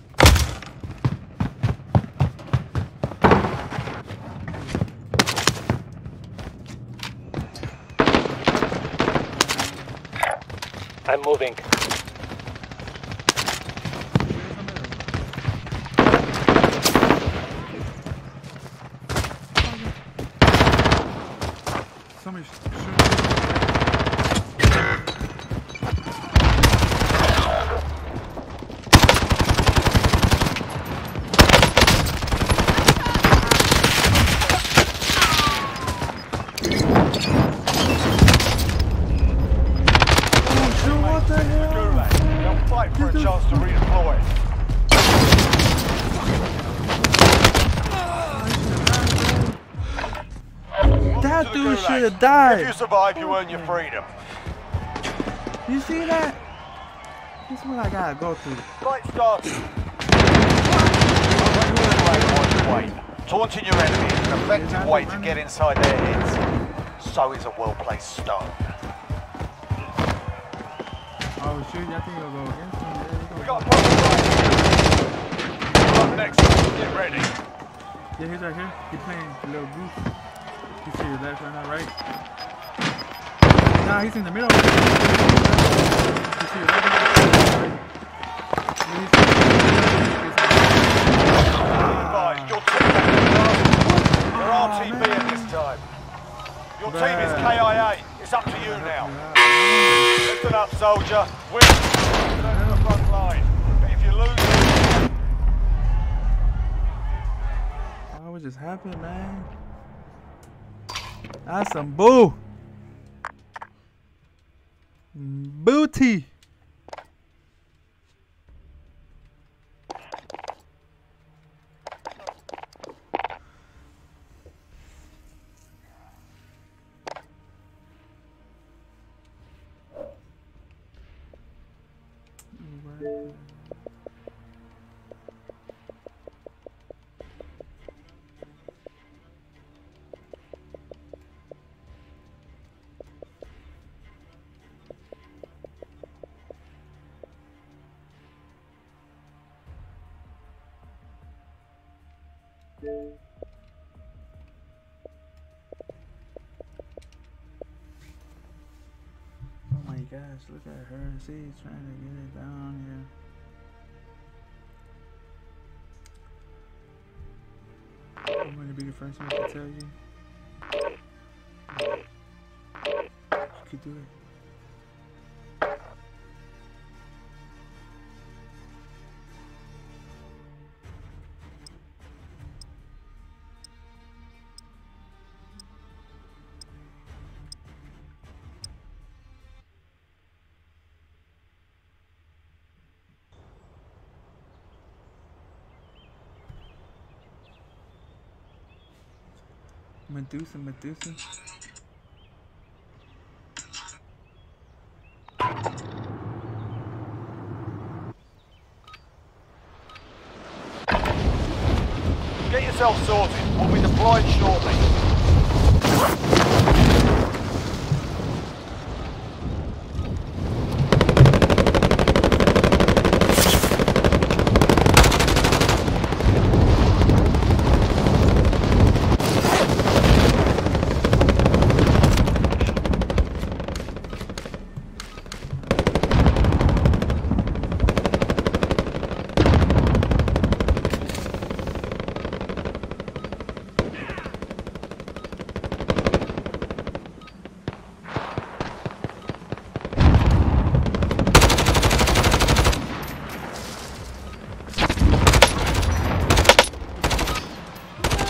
I'm moving. Dude Gulag. should have If you survive, you earn your freedom. You see that? This is what I gotta go through. Fight started. Wait. Taunting your enemy is an effective way to get inside their heads. So is a well-placed stone. Oh shoot, I think it'll go against him. There we got a problem right Up next, get ready. Yeah, he's right here. He's playing the little goose. To your left right now, right? Nah, he's in the middle. He's to your left right? Yeah, he's- Be advised, your RTB at this time. Your team is KIA. It's up to you now. Listen up, soldier. Win. Return to the front line. But if you lose, Oh, what just happened, man? That's some boo. Oh my gosh, look at her. See, trying to get it down here. I'm gonna be the first one to tell you. You could do it. Medusa, Medusa. Get yourself sorted. We'll be deployed shortly.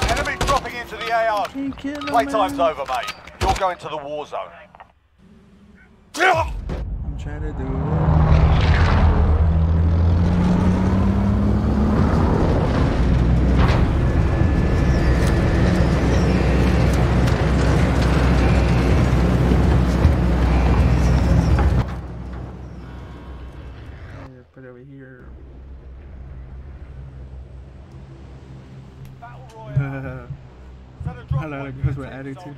Enemy dropping into the AR. Playtime's over, mate. You're going to the war zone. I'm trying to do it. Yeah, Put it over here. I love it goes with attitude.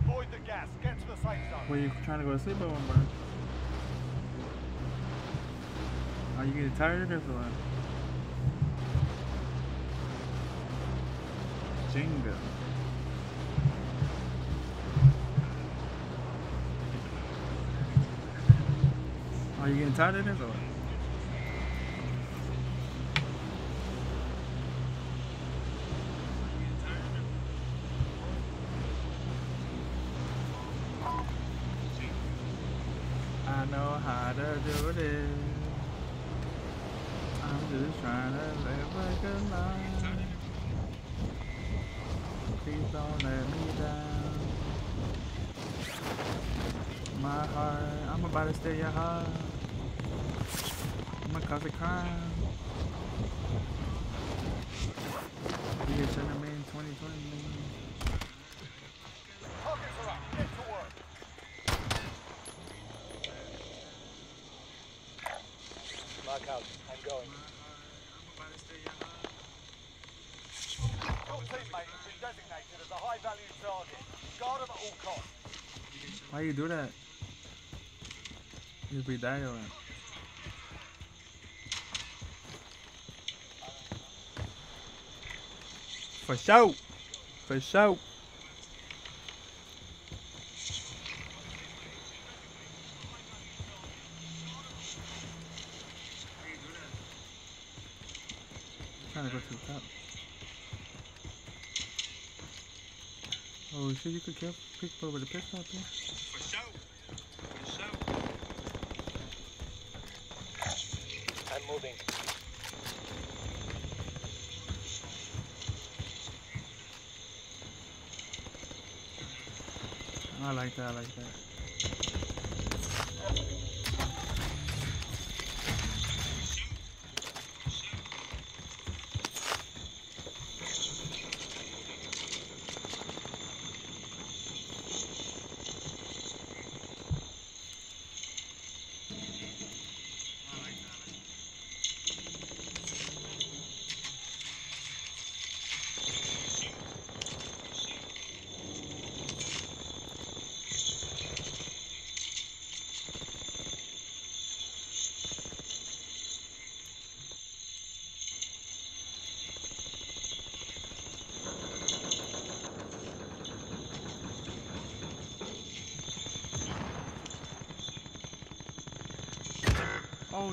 Avoid the gas. Get to the safe zone. To go to sleep or what, bro? Oh, Are you getting tired or what? Jenga. Are you getting tired of this or what? I know how to do this. I'm just trying to live a good life. Please don't let me down. My heart, I'm about to steal your heart. I'm gonna cause a crime. We get to me in 2020. Targets are up. Get to work. Mark out. I'm going. Your teammate has been designated as a high-value target. Guard him at all costs. Why you do that? You be dying. For sure. For sure. Trying to go to the top. Oh you could kill up with a pistol up there. Like that, I like that.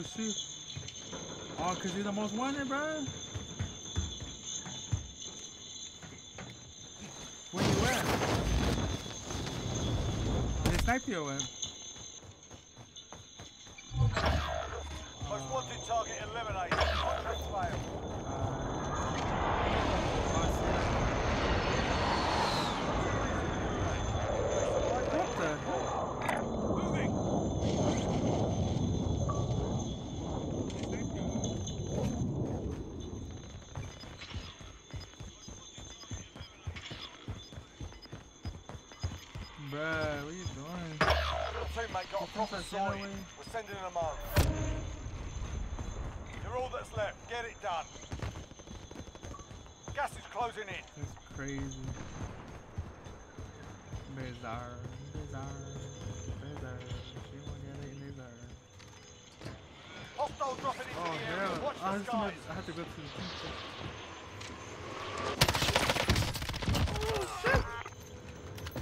Oh shoot. Oh, cause you're the most wanted, bro. Where you at? They sniped you at. Most wanted target eliminated. Contract failed. What the hell? Bruh, what you doing? Your teammate got a proper That's sight. anyway. We're sending them home. You're all that's left. Get it done. Gas is closing in. That's crazy. Bizarre, bizarre, bizarre. She won't get it, bizarre. Hostile dropping into Oh, the area. Watch I, the skies. I have to go to the chat.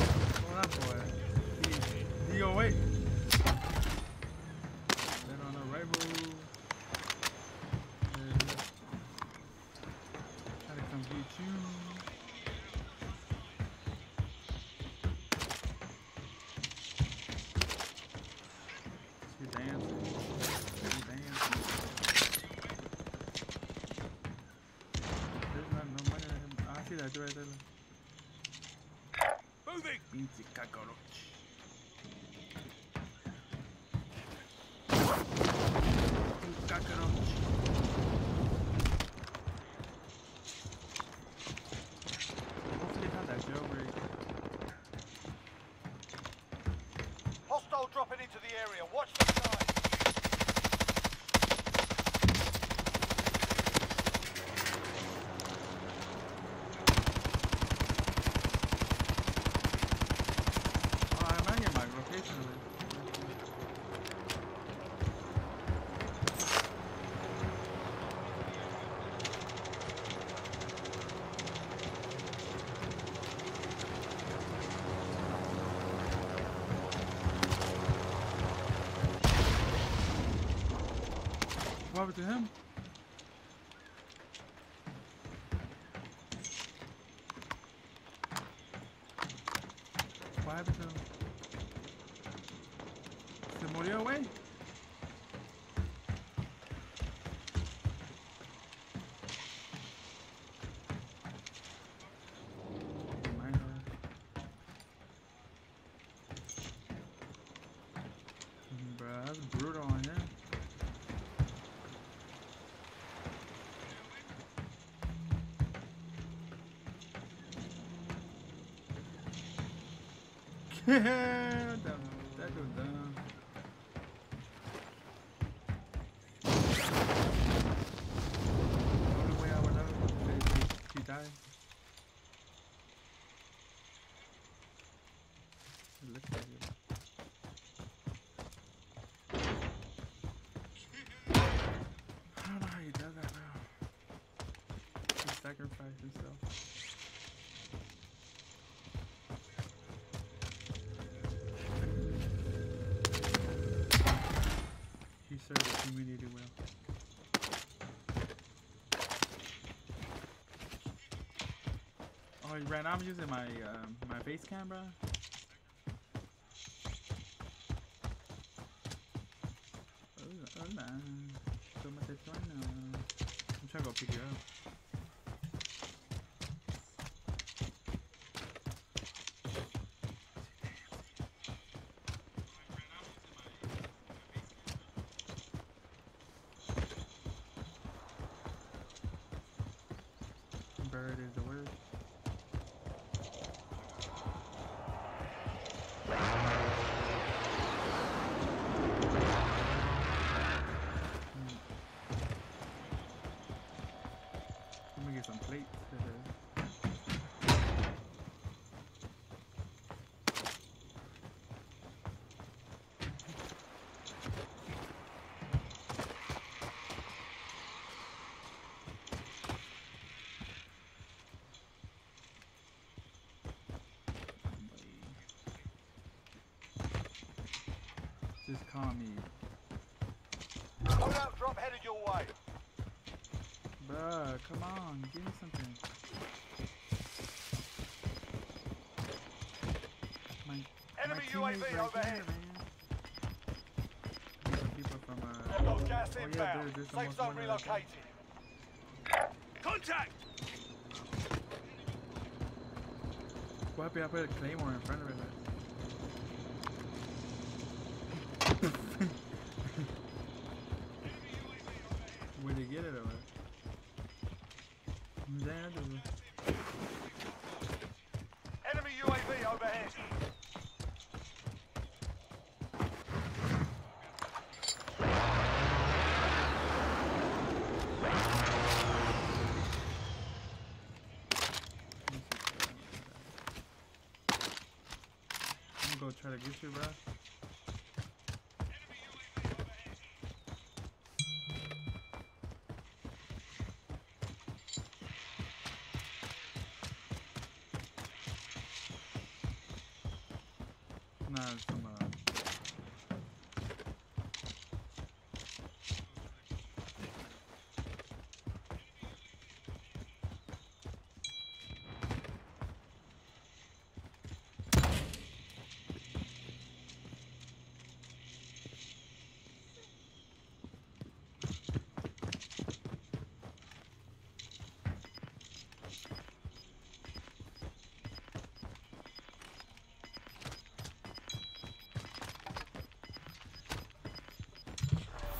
Oh, that boy. He, he go wait. Then on the right move. Then try to come get you. She dancing. She dancing. There's not no money in him. I see that right there. Moving! Pinche cockroach. Un cockroach. Hopefully they have that jailbreak. Into the area. Watch the skies. Oh, I might get my location already. Happened to him? What happened to him? Se murió, güey. Minor. Bruh, that's brutal on him. that, that dude dumb. The only way I would know is if he died. It looks like it. I don't know how he does that, bro. He sacrificed himself. He served the community well. Oh, right now I'm using my um, my face camera. Hola. ¿Cómo? I'm trying to go pick you up. Bird is the word. Let me get some plates. Just call me. Loadout drop headed your way. Bruh, come on, give me something. My, Enemy my UAV right overhead. Here, man. These are people from uh. Got gas oh, yeah, there's Safe zone there. relocated. Contact! What happened? I put a claymore in front of it. Nah, it's some, uh,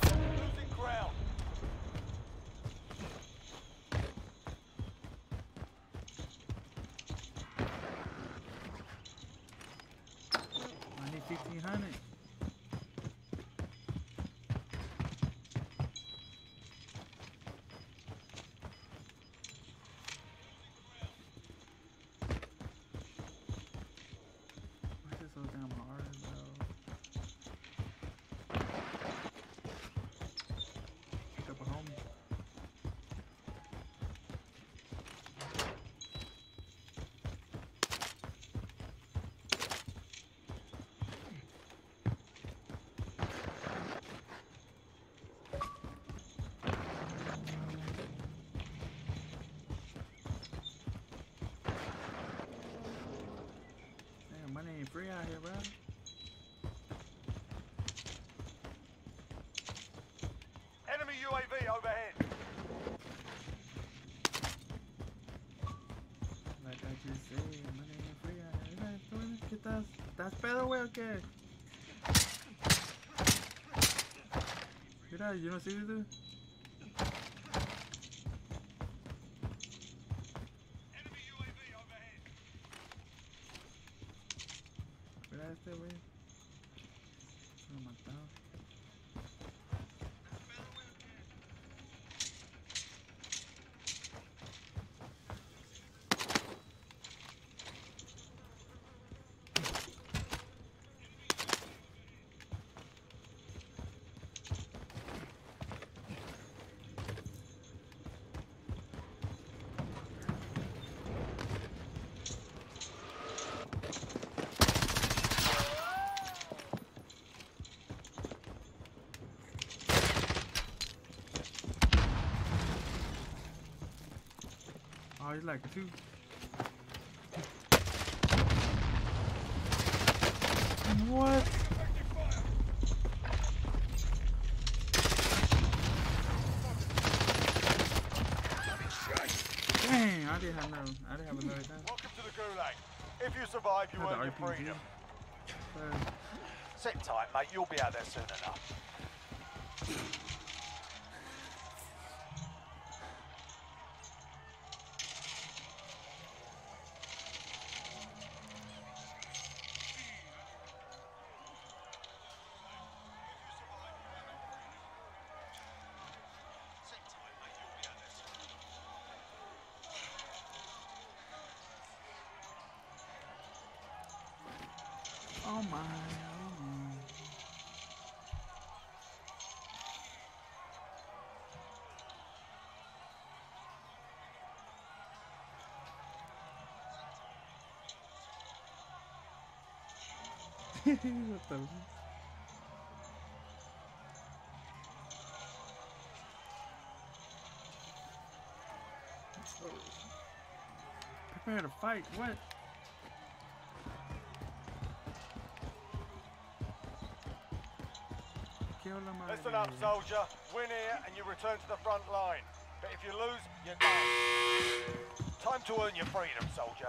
Losing ground. I need 1500. Why is it so damn hard, bro? Pick up a homie. Damn, money ain't free out here, bro. Enemy UAV overhead. Like I just said, money ain't free out here. Mira, tú ves que estás, estás pedo, güey, o qué? Mira, you don't see this dude? Like two. What? Dang, I didn't have no, I didn't have another time. Welcome to the Gulag. If you survive, you earn your freedom. Uh, Sit tight, mate. You'll be out there soon enough. oh my, oh my. The? Prepare to fight. What? Listen up, soldier. Win here and you return to the front line. But if you lose, you're done. Time to earn your freedom, soldier.